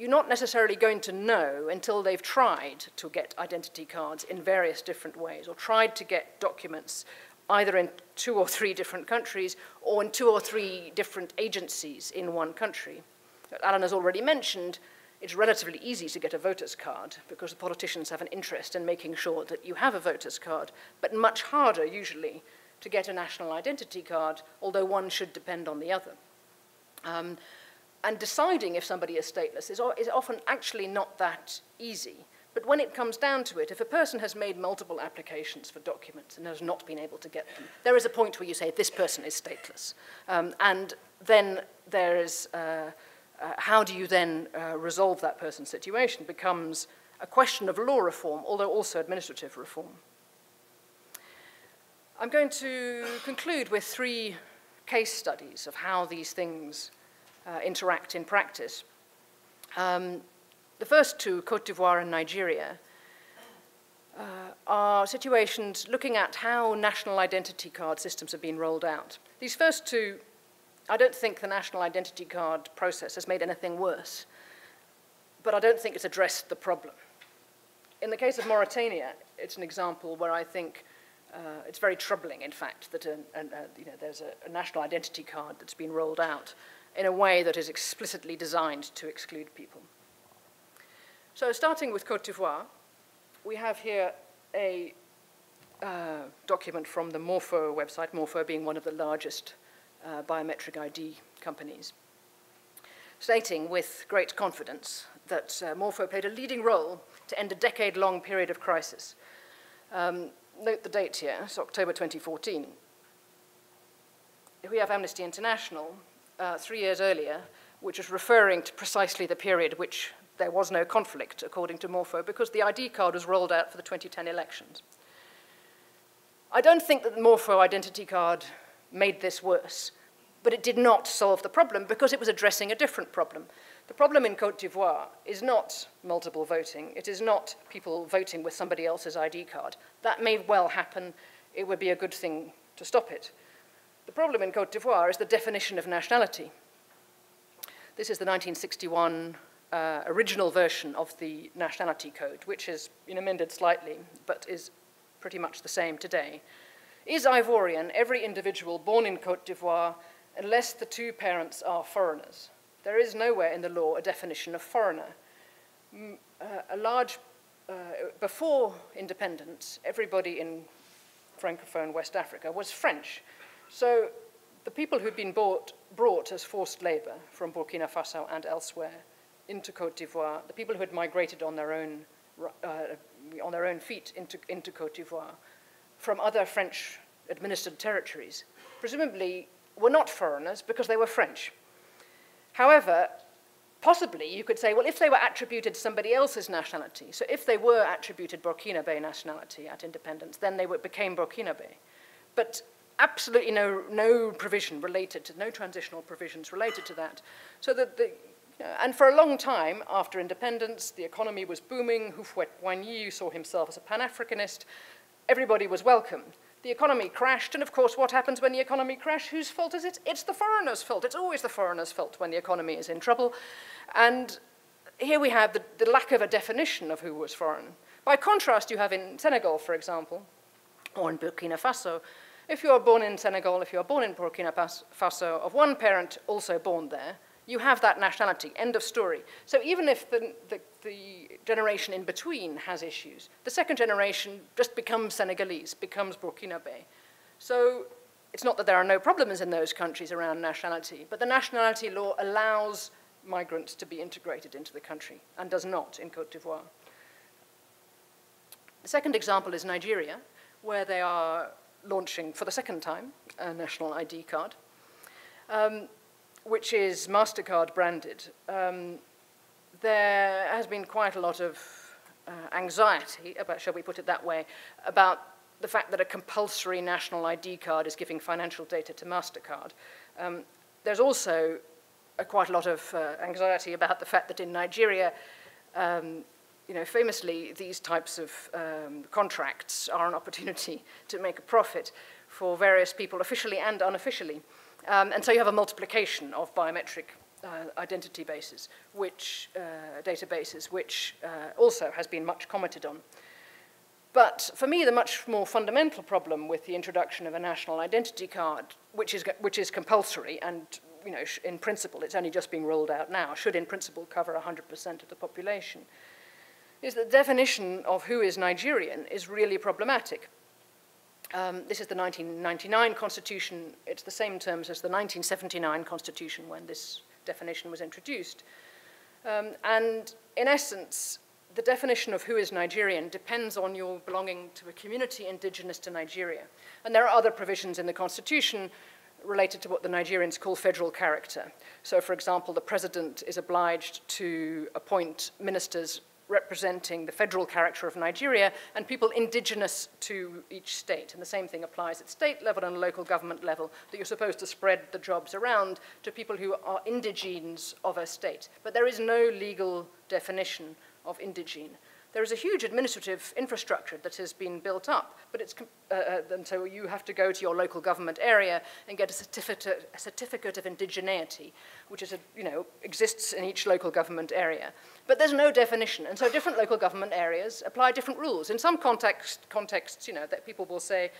you're not necessarily going to know until they've tried to get identity cards in various different ways or tried to get documents either in two or three different countries or in two or three different agencies in one country. Alan has already mentioned it's relatively easy to get a voter's card because the politicians have an interest in making sure that you have a voter's card, but much harder usually to get a national identity card, although one should depend on the other. Um, and deciding if somebody is stateless is, is often actually not that easy. But when it comes down to it, if a person has made multiple applications for documents and has not been able to get them, there is a point where you say this person is stateless. Um, and then there is, uh, uh, how do you then uh, resolve that person's situation becomes a question of law reform, although also administrative reform. I'm going to conclude with three case studies of how these things uh, interact in practice. Um, the first two, Cote d'Ivoire and Nigeria, uh, are situations looking at how national identity card systems have been rolled out. These first two, I don't think the national identity card process has made anything worse, but I don't think it's addressed the problem. In the case of Mauritania, it's an example where I think uh, it's very troubling, in fact, that a, a, a, you know, there's a, national identity card that's been rolled out in a way that is explicitly designed to exclude people. So starting with Cote d'Ivoire, we have here a uh, document from the Morpho website, Morpho being one of the largest uh, biometric ID companies, stating with great confidence that uh, Morpho played a leading role to end a decade-long period of crisis. Um, note the date here, it's October 2014. We have Amnesty International uh, three years earlier, which is referring to precisely the period which there was no conflict, according to Morpho, because the ID card was rolled out for the 2010 elections. I don't think that the Morpho identity card made this worse, but it did not solve the problem because it was addressing a different problem. The problem in Cote d'Ivoire is not multiple voting. It is not people voting with somebody else's ID card. That may well happen. It would be a good thing to stop it. The problem in Cote d'Ivoire is the definition of nationality. This is the 1961 uh, original version of the nationality code, which has been amended slightly, but is pretty much the same today. Is Ivorian every individual born in Cote d'Ivoire unless the two parents are foreigners? There is nowhere in the law a definition of foreigner. Uh, a large, uh, before independence, everybody in Francophone West Africa was French. So the people who'd been bought, brought as forced labor from Burkina Faso and elsewhere into Cote d'Ivoire, the people who had migrated on their own, uh, on their own feet into, into Cote d'Ivoire from other French administered territories, presumably were not foreigners because they were French. However, possibly you could say, well, if they were attributed somebody else's nationality, so if they were attributed Burkina Burkinabe nationality at independence, then they became Burkina Burkinabe. But absolutely no, no provision related to, no transitional provisions related to that. So that the, and for a long time after independence, the economy was booming. Houphouët-Boigny saw himself as a Pan-Africanist. Everybody was welcome. The economy crashed, and of course, what happens when the economy crashes? Whose fault is it? It's the foreigner's fault. It's always the foreigner's fault when the economy is in trouble. And here we have the, the lack of a definition of who was foreign. By contrast, you have in Senegal, for example, or in Burkina Faso, if you are born in Senegal, if you are born in Burkina Faso, of one parent also born there, you have that nationality, end of story. So even if the, the, the, generation in between has issues, the second generation just becomes Senegalese, becomes Burkina Burkinabe. So it's not that there are no problems in those countries around nationality, but the nationality law allows migrants to be integrated into the country and does not in Cote d'Ivoire. The second example is Nigeria, where they are launching for the second time a national ID card. Um, which is MasterCard branded, um, there has been quite a lot of uh, anxiety about, shall we put it that way, about the fact that a compulsory national ID card is giving financial data to MasterCard. Um, there's also a, quite a lot of uh, anxiety about the fact that in Nigeria, um, you know, famously, these types of um, contracts are an opportunity to make a profit for various people, officially and unofficially. Um, and so you have a multiplication of biometric uh, identity bases, which uh, databases, which uh, also has been much commented on. But for me, the much more fundamental problem with the introduction of a national identity card, which is, which is compulsory and you know, in principle, it's only just being rolled out now, should in principle cover 100% of the population, is the definition of who is Nigerian is really problematic Um, this is the 1999 Constitution. It's the same terms as the 1979 Constitution when this definition was introduced. Um, and in essence, the definition of who is Nigerian depends on your belonging to a community indigenous to Nigeria. And there are other provisions in the Constitution related to what the Nigerians call federal character. So, for example, the president is obliged to appoint ministers representing the federal character of Nigeria and people indigenous to each state. And the same thing applies at state level and local government level, that you're supposed to spread the jobs around to people who are indigenes of a state. But there is no legal definition of indigene. There is a huge administrative infrastructure that has been built up, but it's, uh, uh, and so you have to go to your local government area and get a certificate, a certificate of indigeneity, which is a, you know, exists in each local government area. But there's no definition, and so different local government areas apply different rules. In some context, contexts, you know, that people will say,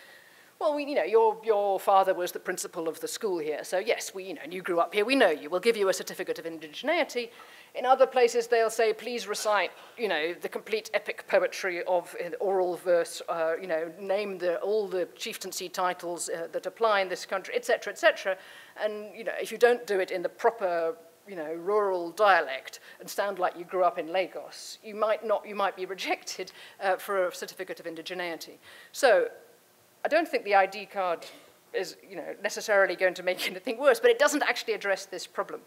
well, we, you know, your, your father was the principal of the school here, so yes, we, you know, you grew up here, we know you, we'll give you a certificate of indigeneity. In other places, they'll say, please recite, you know, the complete epic poetry of oral verse, uh, you know, name the, all the chieftaincy titles uh, that apply in this country, etc., etc. And, you know, if you don't do it in the proper you know, rural dialect and sound like you grew up in Lagos, you might not, you might be rejected uh, for a certificate of indigeneity. So I don't think the ID card is you know, necessarily going to make anything worse, but it doesn't actually address this problem.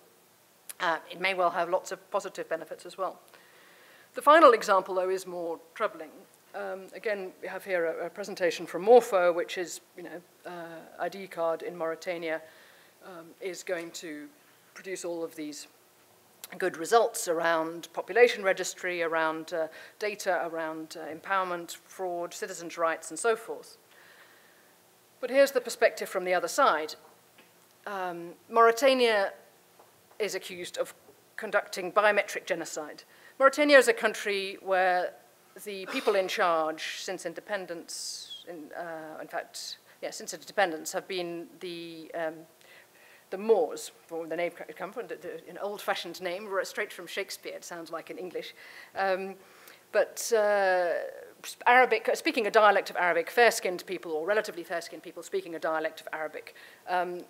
Uh, it may well have lots of positive benefits as well. The final example, though, is more troubling. Um, again, we have here a, a, presentation from Morpho, which is, you know, uh, ID card in Mauritania um, is going to produce all of these good results around population registry, around uh, data, around uh, empowerment, fraud, citizens' rights, and so forth. But here's the perspective from the other side. Um, Mauritania is accused of conducting biometric genocide. Mauritania is a country where the people in charge since independence, in, uh, in fact, yeah, since independence, have been the um, the Moors, where the name comes from, an old-fashioned name, straight from Shakespeare, it sounds like in English. Um, but uh, Arabic, speaking a dialect of Arabic, fair-skinned people, or relatively fair-skinned people speaking a dialect of Arabic, um,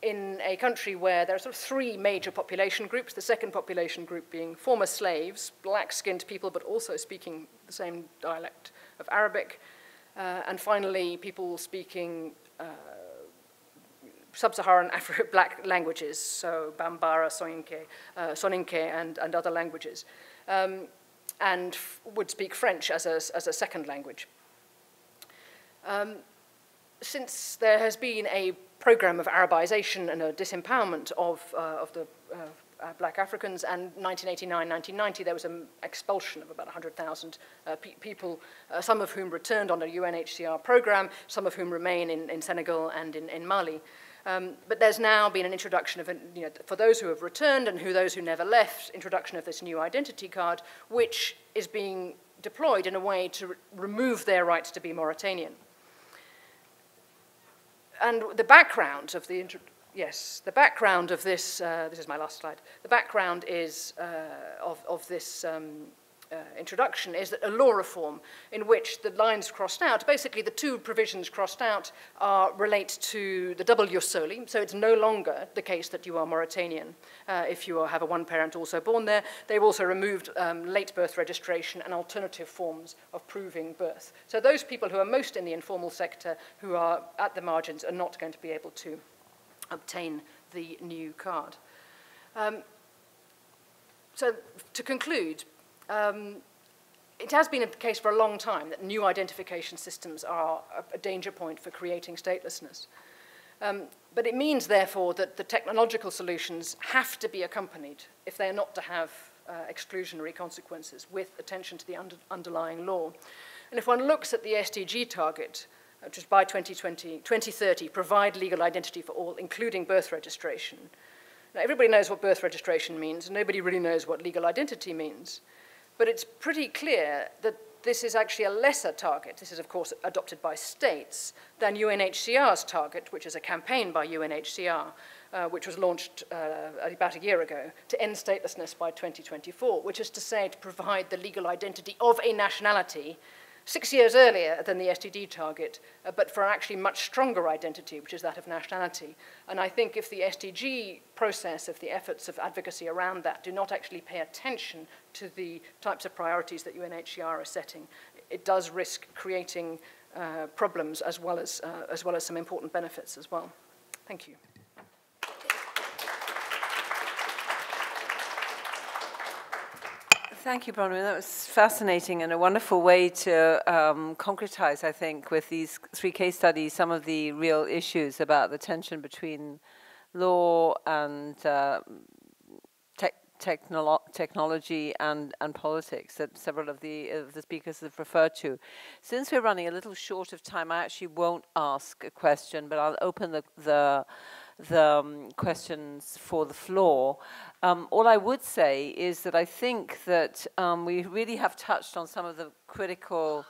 in a country where there are sort of three major population groups, the second population group being former slaves, black-skinned people, but also speaking the same dialect of Arabic, uh, and finally people speaking uh, sub-Saharan African black languages, so Bambara, Soninke, uh, Soninke and, and other languages, um, and would speak French as a, as a second language. Um, since there has been a program of Arabization and a disempowerment of, uh, of the uh, uh, black Africans, and 1989-1990 there was an expulsion of about 100,000 uh, pe people, uh, some of whom returned on a UNHCR program, some of whom remain in, in Senegal and in, in Mali. Um, but there's now been an introduction of, you know, for those who have returned and who those who never left, introduction of this new identity card, which is being deployed in a way to re remove their rights to be Mauritanian. And the background of the yes, the background of this, uh, this is my last slide, the background is uh, of, of this um, uh, introduction is that a law reform in which the lines crossed out, basically the two provisions crossed out are, relate to the double soli, so it's no longer the case that you are Mauritanian uh, if you have a one parent also born there. They've also removed um, late birth registration and alternative forms of proving birth. So those people who are most in the informal sector, who are at the margins, are not going to be able to obtain the new card. Um, so to conclude, um, it has been the case for a long time that new identification systems are a, a danger point for creating statelessness. Um, but it means, therefore, that the technological solutions have to be accompanied if they are not to have uh, exclusionary consequences with attention to the under underlying law. And if one looks at the SDG target, uh, which is by 2020, 2030, provide legal identity for all, including birth registration. Now, everybody knows what birth registration means, and nobody really knows what legal identity means. But it's pretty clear that this is actually a lesser target. This is, of course, adopted by states than UNHCR's target, which is a campaign by UNHCR, uh, which was launched uh, about a year ago, to end statelessness by 2024, which is to say to provide the legal identity of a nationality six years earlier than the SDG target, uh, but for an actually much stronger identity, which is that of nationality. And I think if the SDG process, if the efforts of advocacy around that do not actually pay attention to the types of priorities that UNHCR are setting, it does risk creating uh, problems as well as, uh, as well as some important benefits as well. Thank you. Thank you, Bronwen. That was fascinating and a wonderful way to um, concretize, I think, with these three case studies, some of the real issues about the tension between law and uh, te technolo technology and, and politics that several of the, the speakers have referred to. Since we're running a little short of time, I actually won't ask a question, but I'll open the, the the um, questions for the floor. Um, all I would say is that I think that um, we really have touched on some of the critical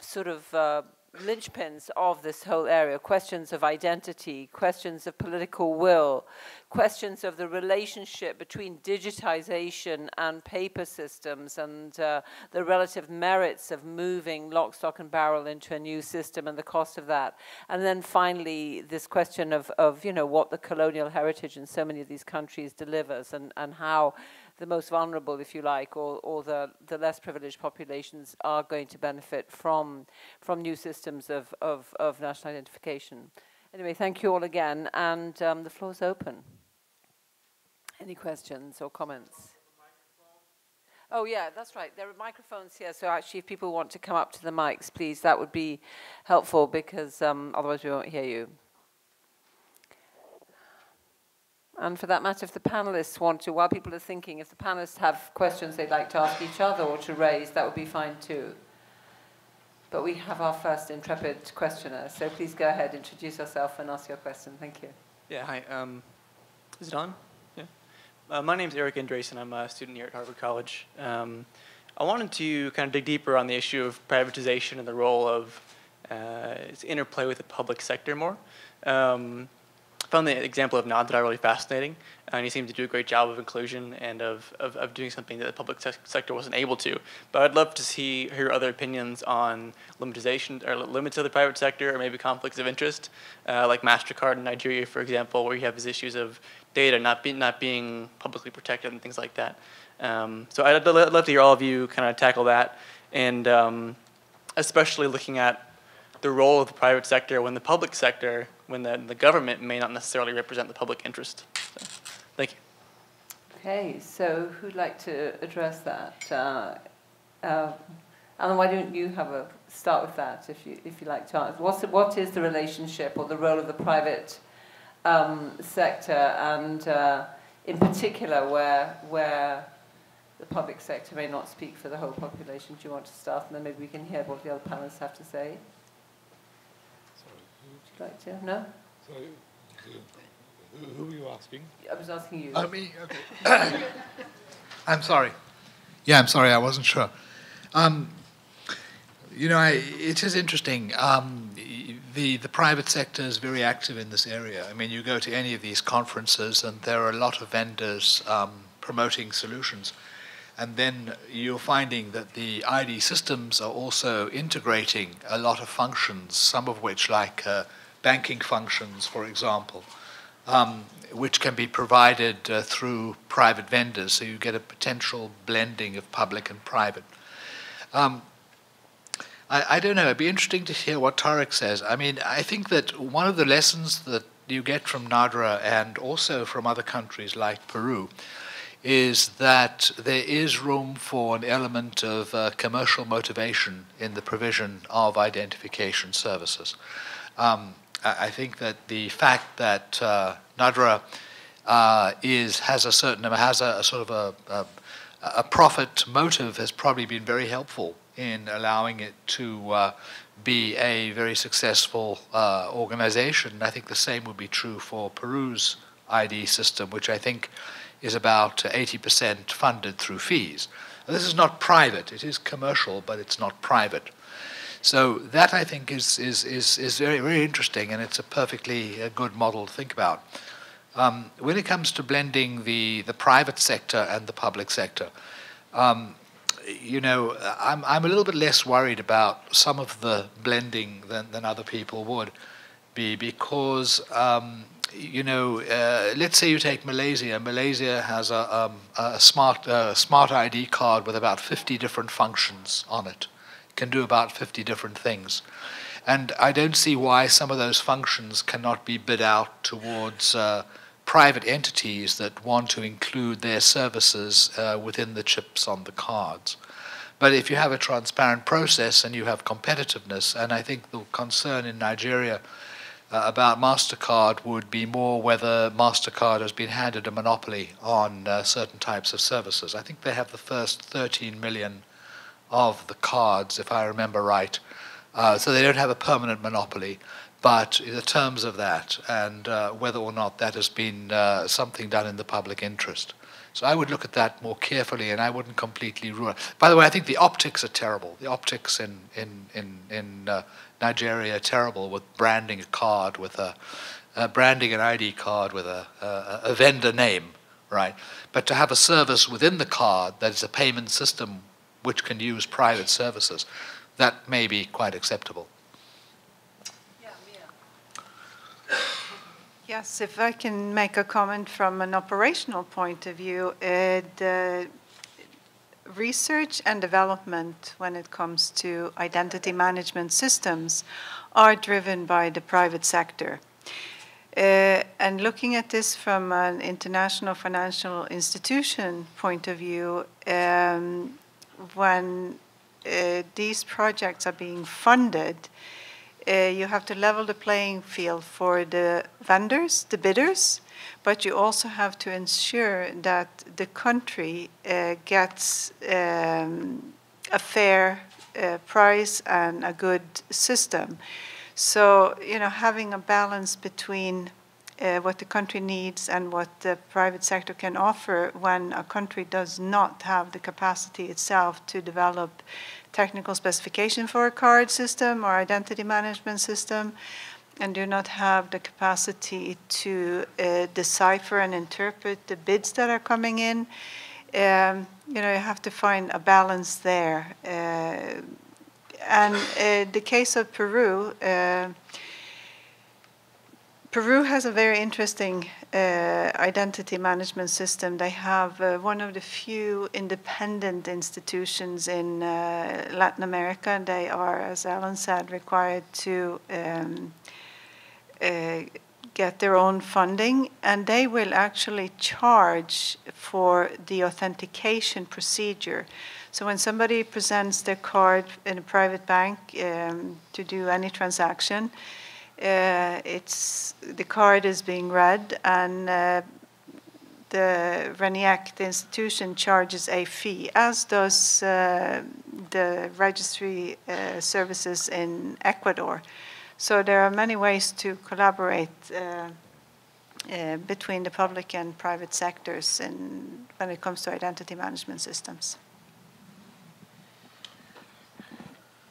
sort of uh, linchpins of this whole area questions of identity, questions of political will, questions of the relationship between digitization and paper systems and uh, the relative merits of moving lock, stock, and barrel into a new system and the cost of that. And then finally, this question of, of you know, what the colonial heritage in so many of these countries delivers and, and how the most vulnerable, if you like, or, or the, the less privileged populations are going to benefit from, from new systems of, of, of national identification. Anyway, thank you all again, and um, the floor is open. Any questions or comments? Oh, yeah, that's right. There are microphones here, so actually, if people want to come up to the mics, please, that would be helpful because um, otherwise we won't hear you. And for that matter, if the panelists want to, while people are thinking, if the panelists have questions they'd like to ask each other or to raise, that would be fine too. But we have our first intrepid questioner, so please go ahead, introduce yourself and ask your question. Thank you. Yeah, hi. Um, is it on? Yeah. Uh, my name is Eric Andresen. I'm a student here at Harvard College. Um, I wanted to kind of dig deeper on the issue of privatization and the role of uh, its interplay with the public sector more. Um, found the example of Nadra really fascinating, and he seemed to do a great job of inclusion and of, of, of doing something that the public se sector wasn't able to. But I'd love to see hear other opinions on limitization or limits of the private sector or maybe conflicts of interest, uh, like Mastercard in Nigeria, for example, where you have these issues of data not be, not being publicly protected and things like that. Um, so I'd, I'd love to hear all of you kind of tackle that, and um, especially looking at the role of the private sector when the public sector, when the, the government may not necessarily represent the public interest. So, thank you. Okay, so who'd like to address that? Uh, uh, Alan, why don't you have a start with that, if you if you like to answer? What's the, what is the relationship or the role of the private um, sector, and uh, in particular, where where the public sector may not speak for the whole population? Do you want to start, and then maybe we can hear what the other panelists have to say? Sorry, Would you like to? No, sorry, who, who are you asking? I was asking you. Oh, me? Okay. I'm sorry. Yeah, I'm sorry, I wasn't sure. Um, you know, I, it is interesting. Um, the, the private sector is very active in this area. I mean, you go to any of these conferences, and there are a lot of vendors um, promoting solutions. And then you're finding that the ID systems are also integrating a lot of functions, some of which, like uh, banking functions, for example, um, which can be provided uh, through private vendors. So you get a potential blending of public and private. Um, I, I, don't know. It'd be interesting to hear what Tariq says. I mean, I think that one of the lessons that you get from NADRA and also from other countries like Peru is that there is room for an element of uh, commercial motivation in the provision of identification services. Um, I think that the fact that uh, NADRA uh, is has a certain has a, a sort of a, a, a, profit motive has probably been very helpful in allowing it to uh, be a very successful uh, organization. I think the same would be true for Peru's ID system, which I think is about 80% funded through fees. this is not private; it is commercial, but it's not private. So that I think is, is, is, is very, very interesting, and it's a perfectly uh, good model to think about. Um, when it comes to blending the, the private sector and the public sector, um, you know, I'm, I'm a little bit less worried about some of the blending than, than other people would be because, um, you know, uh, let's say you take Malaysia. Malaysia has a, um, a smart, uh, smart ID card with about 50 different functions on it can do about 50 different things. And I don't see why some of those functions cannot be bid out towards uh, private entities that want to include their services uh, within the chips on the cards. But if you have a transparent process and you have competitiveness, and I think the concern in Nigeria uh, about MasterCard would be more whether MasterCard has been handed a monopoly on uh, certain types of services. I think they have the first 13 million of the cards, if I remember right. Uh, so they don't have a permanent monopoly, but the terms of that and uh, whether or not that has been uh, something done in the public interest. So I would look at that more carefully, and I wouldn't completely rule. it. By the way, I think the optics are terrible. The optics in in in in uh, Nigeria are terrible with branding a card with a uh, branding an ID card with a, a, a vendor name, right? But to have a service within the card that is a payment system which can use private services, that may be quite acceptable. Yes, if I can make a comment from an operational point of view, uh, the research and development when it comes to identity management systems are driven by the private sector. Uh, and looking at this from an international financial institution point of view, um, when uh, these projects are being funded, uh, you have to level the playing field for the vendors, the bidders, but you also have to ensure that the country uh, gets um, a fair uh, price and a good system. So, you know, having a balance between uh, what the country needs and what the private sector can offer when a country does not have the capacity itself to develop technical specification for a card system or identity management system and do not have the capacity to uh, decipher and interpret the bids that are coming in. Um, you know, you have to find a balance there. Uh, and uh, the case of Peru, uh, Peru has a very interesting uh, identity management system. They have uh, one of the few independent institutions in uh, Latin America, they are, as Alan said, required to um, uh, get their own funding, and they will actually charge for the authentication procedure. So when somebody presents their card in a private bank um, to do any transaction, it's the card is being read, and uh, the RENIEC, the institution, charges a fee, as does uh, the registry uh, services in Ecuador. So there are many ways to collaborate uh, uh, between the public and private sectors in, when it comes to identity management systems.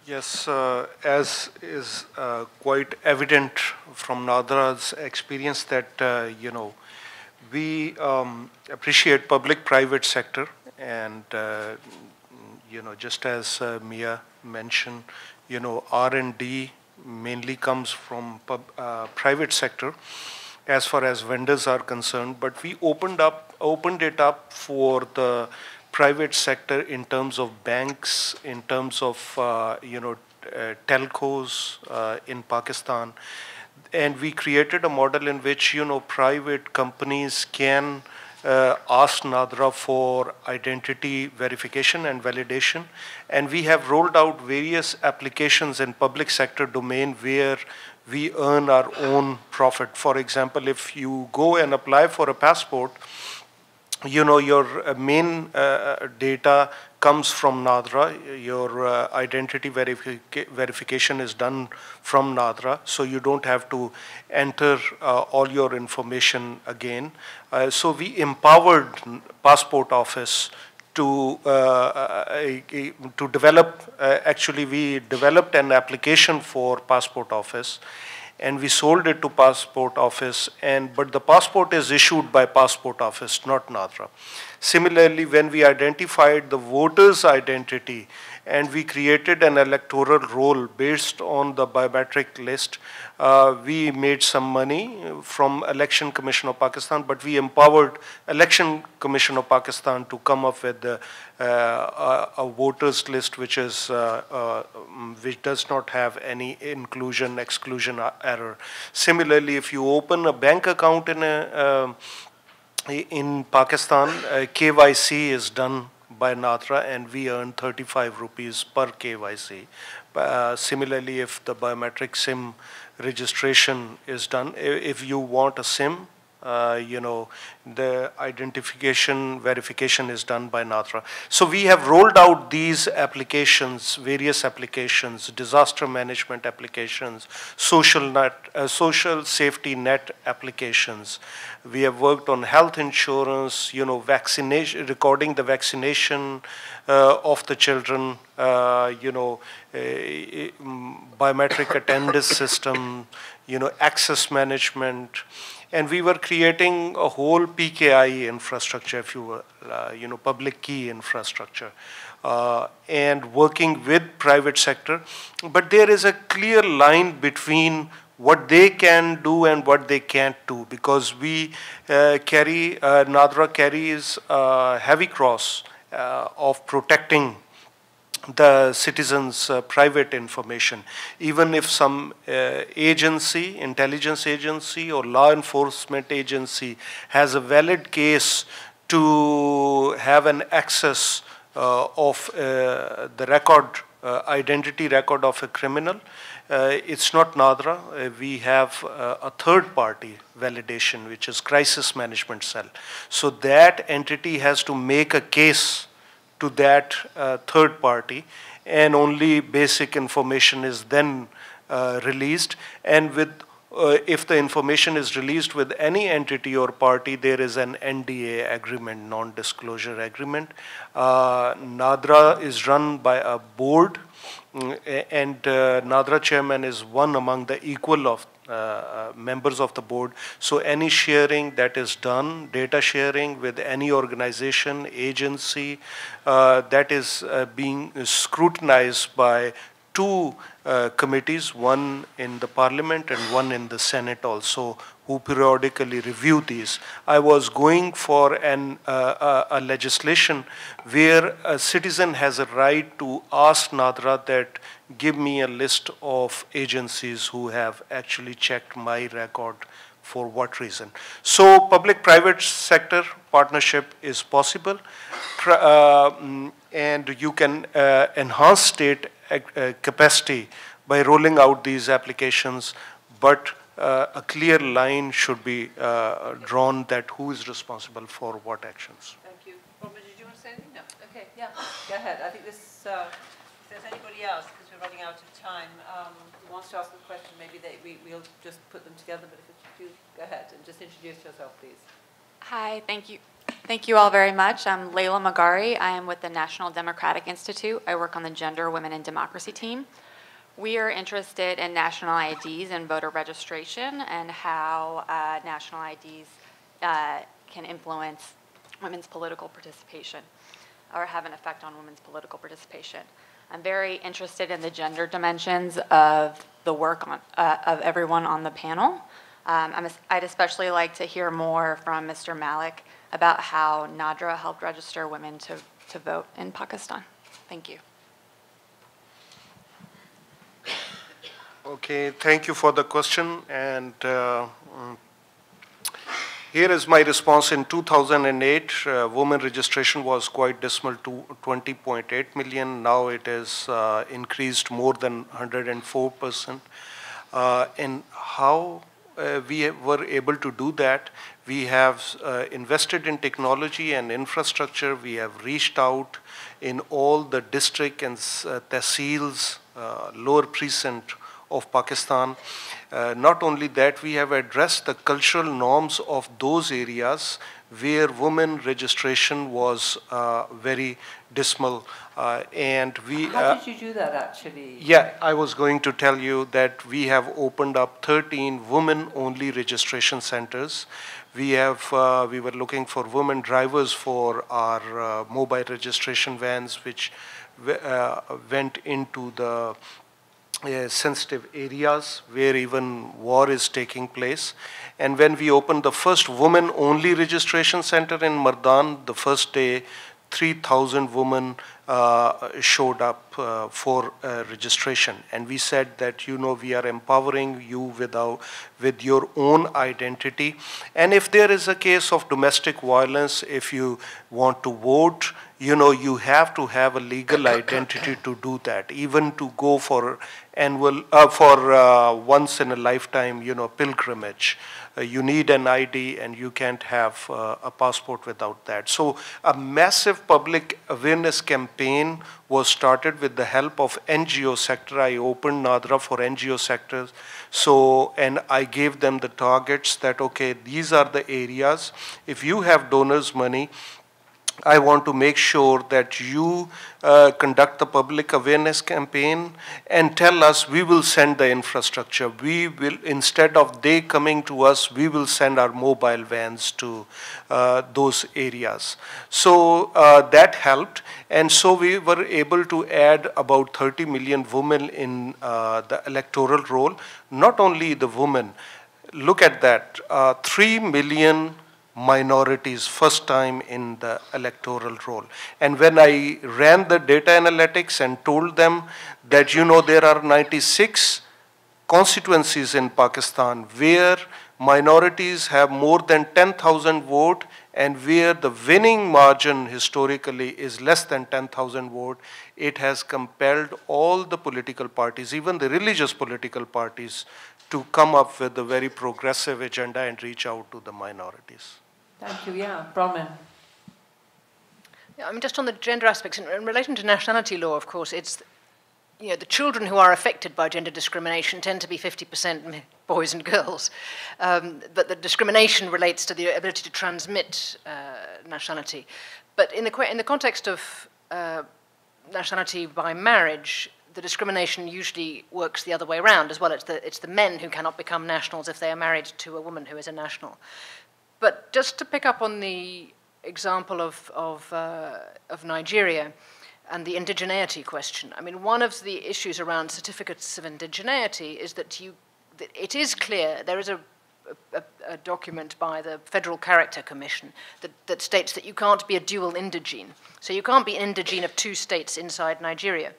Yes, uh, as is uh, quite evident from Nadra's experience that, uh, you know, we um, appreciate public-private sector and, uh, you know, just as uh, Mia mentioned, you know, R&D mainly comes from pub, uh, private sector as far as vendors are concerned, but we opened up, opened it up for the private sector in terms of banks, in terms of uh, you know uh, telcos uh, in Pakistan, and we created a model in which you know private companies can uh, ask Nadra for identity verification and validation, and we have rolled out various applications in public sector domain where we earn our own profit. For example, if you go and apply for a passport you know, your uh, main uh, data comes from Nadra. Your uh, identity verifi verification is done from Nadra, so you don't have to enter uh, all your information again. Uh, so we empowered Passport Office to uh, to develop. actually, we developed an application for Passport Office and we sold it to passport office and but the passport is issued by passport office not nadra. Similarly when we identified the voters identity and we created an electoral roll based on the biometric list uh, we made some money from Election Commission of Pakistan, but we empowered Election Commission of Pakistan to come up with the, uh, a, a, voters list which is uh, uh which does not have any inclusion exclusion error. Similarly, if you open a bank account in a um, in Pakistan, KYC is done by Nadra and we earn 35 rupees per KYC. Uh, similarly, if the biometric SIM registration is done. If you want a SIM, uh, you know, the identification verification is done by Nadra. So we have rolled out these applications, various applications, disaster management applications, social net, uh, social safety net applications. We have worked on health insurance, you know, vaccination, recording the vaccination uh, of the children, uh, you know, biometric attendance system, you know, access management, and we were creating a whole PKI infrastructure, if you will, uh, you know, public key infrastructure, uh, and working with private sector. But there is a clear line between what they can do and what they can't do because we uh, carry, uh, Nadra carries a heavy cross uh, of protecting the citizens' uh, private information. Even if some uh, agency, intelligence agency or law enforcement agency has a valid case to have an access uh, of uh, the record, uh, identity record of a criminal, uh, it's not NADRA. we have a third party validation, which is crisis management cell. So that entity has to make a case to that uh, third party and only basic information is then uh, released and with uh, if the information is released with any entity or party, there is an NDA agreement, non-disclosure agreement. Uh, NADRA is run by a board, mm, and uh, NADRA chairman is one among the equal of uh, uh, members of the board. So any sharing that is done, data sharing with any organization, agency, uh, that is being scrutinized by two uh, committees, one in the parliament and one in the Senate also, who periodically review these. I was going for an, uh, a, a, legislation where a citizen has a right to ask NADRA that give me a list of agencies who have actually checked my record for what reason. So public-private sector partnership is possible uh, mm, and you can uh, enhance state uh, capacity by rolling out these applications, but uh, a clear line should be uh, drawn that who is responsible for what actions. Thank you. Robert, did you want to say anything? No. Okay, yeah, go ahead. I think this, uh, if there's anybody else, because we're running out of time, um, who wants to ask a question, maybe they, we, we'll just put them together, but if you go ahead and just introduce yourself, please. Hi, thank you. Thank you all very much. I'm Layla Magari. I am with the National Democratic Institute. I work on the Gender, Women, and Democracy team. We are interested in national IDs and voter registration and how uh, national IDs uh, can influence women's political participation or have an effect on women's political participation. I'm very interested in the gender dimensions of the work on, uh, of everyone on the panel. Um, i would especially like to hear more from Mr. Malik about how NADRA helped register women to, to vote in Pakistan. Thank you. Okay, thank you for the question. And uh, mm, here is my response. In 2008, uh, registration was quite dismal to 20.8 million. Now it is uh, increased more than 104%. Uh, and how uh, we were able to do that, we have uh, invested in technology and infrastructure. We have reached out in all the district and uh, tehsils, uh, lower precinct of Pakistan. Uh, not only that, we have addressed the cultural norms of those areas where women registration was uh, very dismal. Uh, and we. How uh, did you do that actually? Yeah, I was going to tell you that we have opened up 13 women only registration centers. We have, uh, we were looking for women drivers for our uh, mobile registration vans, which went into the uh, sensitive areas where even war is taking place. And when we opened the first women-only registration center in Mardan, the first day, 3,000 women uh, showed up uh, for uh, registration. And we said that, you know, we are empowering you without, with your own identity. And if there is a case of domestic violence, if you want to vote, you know, you have to have a legal identity to do that, even to go for annual, uh, for uh, once in a lifetime, you know, pilgrimage. Uh, you need an ID and you can't have uh, a passport without that. So a massive public awareness campaign was started with the help of NGO sector. I opened NADRA for NGO sectors. So, and I gave them the targets that, okay, these are the areas. If you have donors' money, I want to make sure that you uh, conduct the public awareness campaign and tell us we will send the infrastructure. We will, instead of they coming to us, we will send our mobile vans to uh, those areas. So uh, that helped. And so we were able to add about 30 million women in uh, the electoral roll. Not only the women, look at that, uh, 3 million minorities first time in the electoral roll. And when I ran the data analytics and told them that, you know, there are 96 constituencies in Pakistan where minorities have more than 10,000 vote and where the winning margin historically is less than 10,000 vote, it has compelled all the political parties, even the religious political parties, to come up with a very progressive agenda and reach out to the minorities. Thank you. Yeah, Bronwen. Yeah, I mean, just on the gender aspects, in, in relation to nationality law, of course, it's you know, the children who are affected by gender discrimination tend to be 50% boys and girls. Um, but the discrimination relates to the ability to transmit uh, nationality. But in the, in the context of uh, nationality by marriage, the discrimination usually works the other way around as well. It's the, it's the men who cannot become nationals if they are married to a woman who is a national. But just to pick up on the example of, of, uh, of Nigeria, and the indigeneity question. I mean, one of the issues around certificates of indigeneity is that you, that it is clear there is a, a, a, document by the Federal Character Commission that, that states that you can't be a dual indigene. So you can't be an indigene of two states inside Nigeria.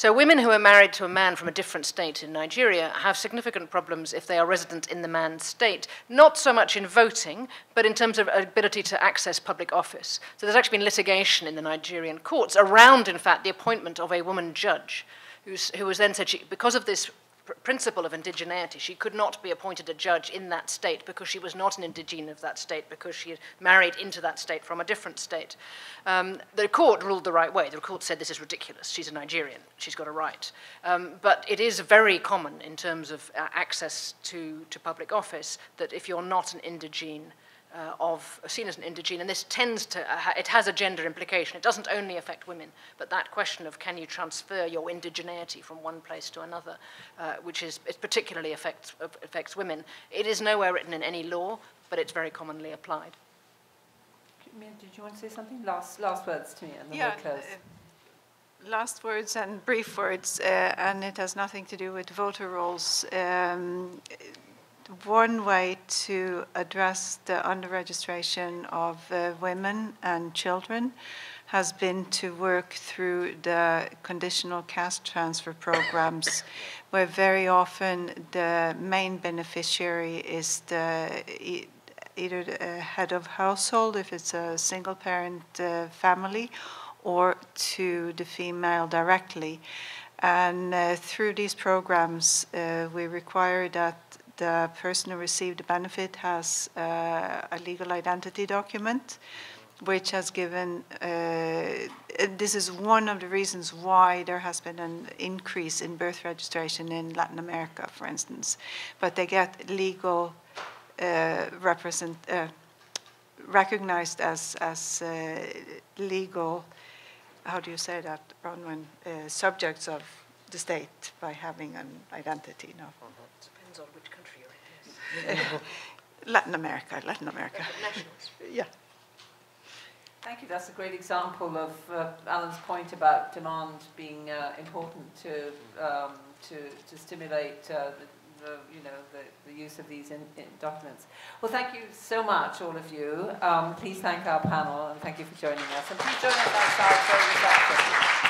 So women who are married to a man from a different state in Nigeria have significant problems if they are resident in the man's state, not so much in voting, but in terms of ability to access public office. So there's actually been litigation in the Nigerian courts around, in fact, the appointment of a woman judge who was then said she, because of this principle of indigeneity. She could not be appointed a judge in that state because she was not an indigene of that state, because she had married into that state from a different state. Um, the court ruled the right way. The court said this is ridiculous. She's a Nigerian. She's got a right. Um, but it is very common in terms of uh, access to, to public office that if you're not an indigene, uh, of seen as an indigene, and this tends to, uh, it has a gender implication. It doesn't only affect women, but that question of can you transfer your indigeneity from one place to another, uh, which is it particularly affects affects women. It is nowhere written in any law, but it's very commonly applied. Did you want to say something? Last last words to me, and then yeah, we'll close. Uh, last words and brief words, uh, and it has nothing to do with voter rolls. Um, one way to address the under-registration of uh, women and children has been to work through the conditional cash transfer programs, where very often the main beneficiary is the either the head of household, if it's a single parent uh, family, or to the female directly. And uh, through these programs, uh, we require that the person who received the benefit has uh, a legal identity document, which has given, uh, this is one of the reasons why there has been an increase in birth registration in Latin America, for instance. But they get legal uh, represent, uh, recognized as, as uh, legal, how do you say that, Bronwen, uh, subjects of the state by having an identity. No? Depends on which country. Latin America, Latin America. Yeah. Thank you. That's a great example of uh, Alan's point about demand being uh, important to, um, to, to stimulate uh, the, the, you know, the, the use of these in, in documents. Well, thank you so much, all of you. Um, please thank our panel and thank you for joining us. And please join us outside for a reception.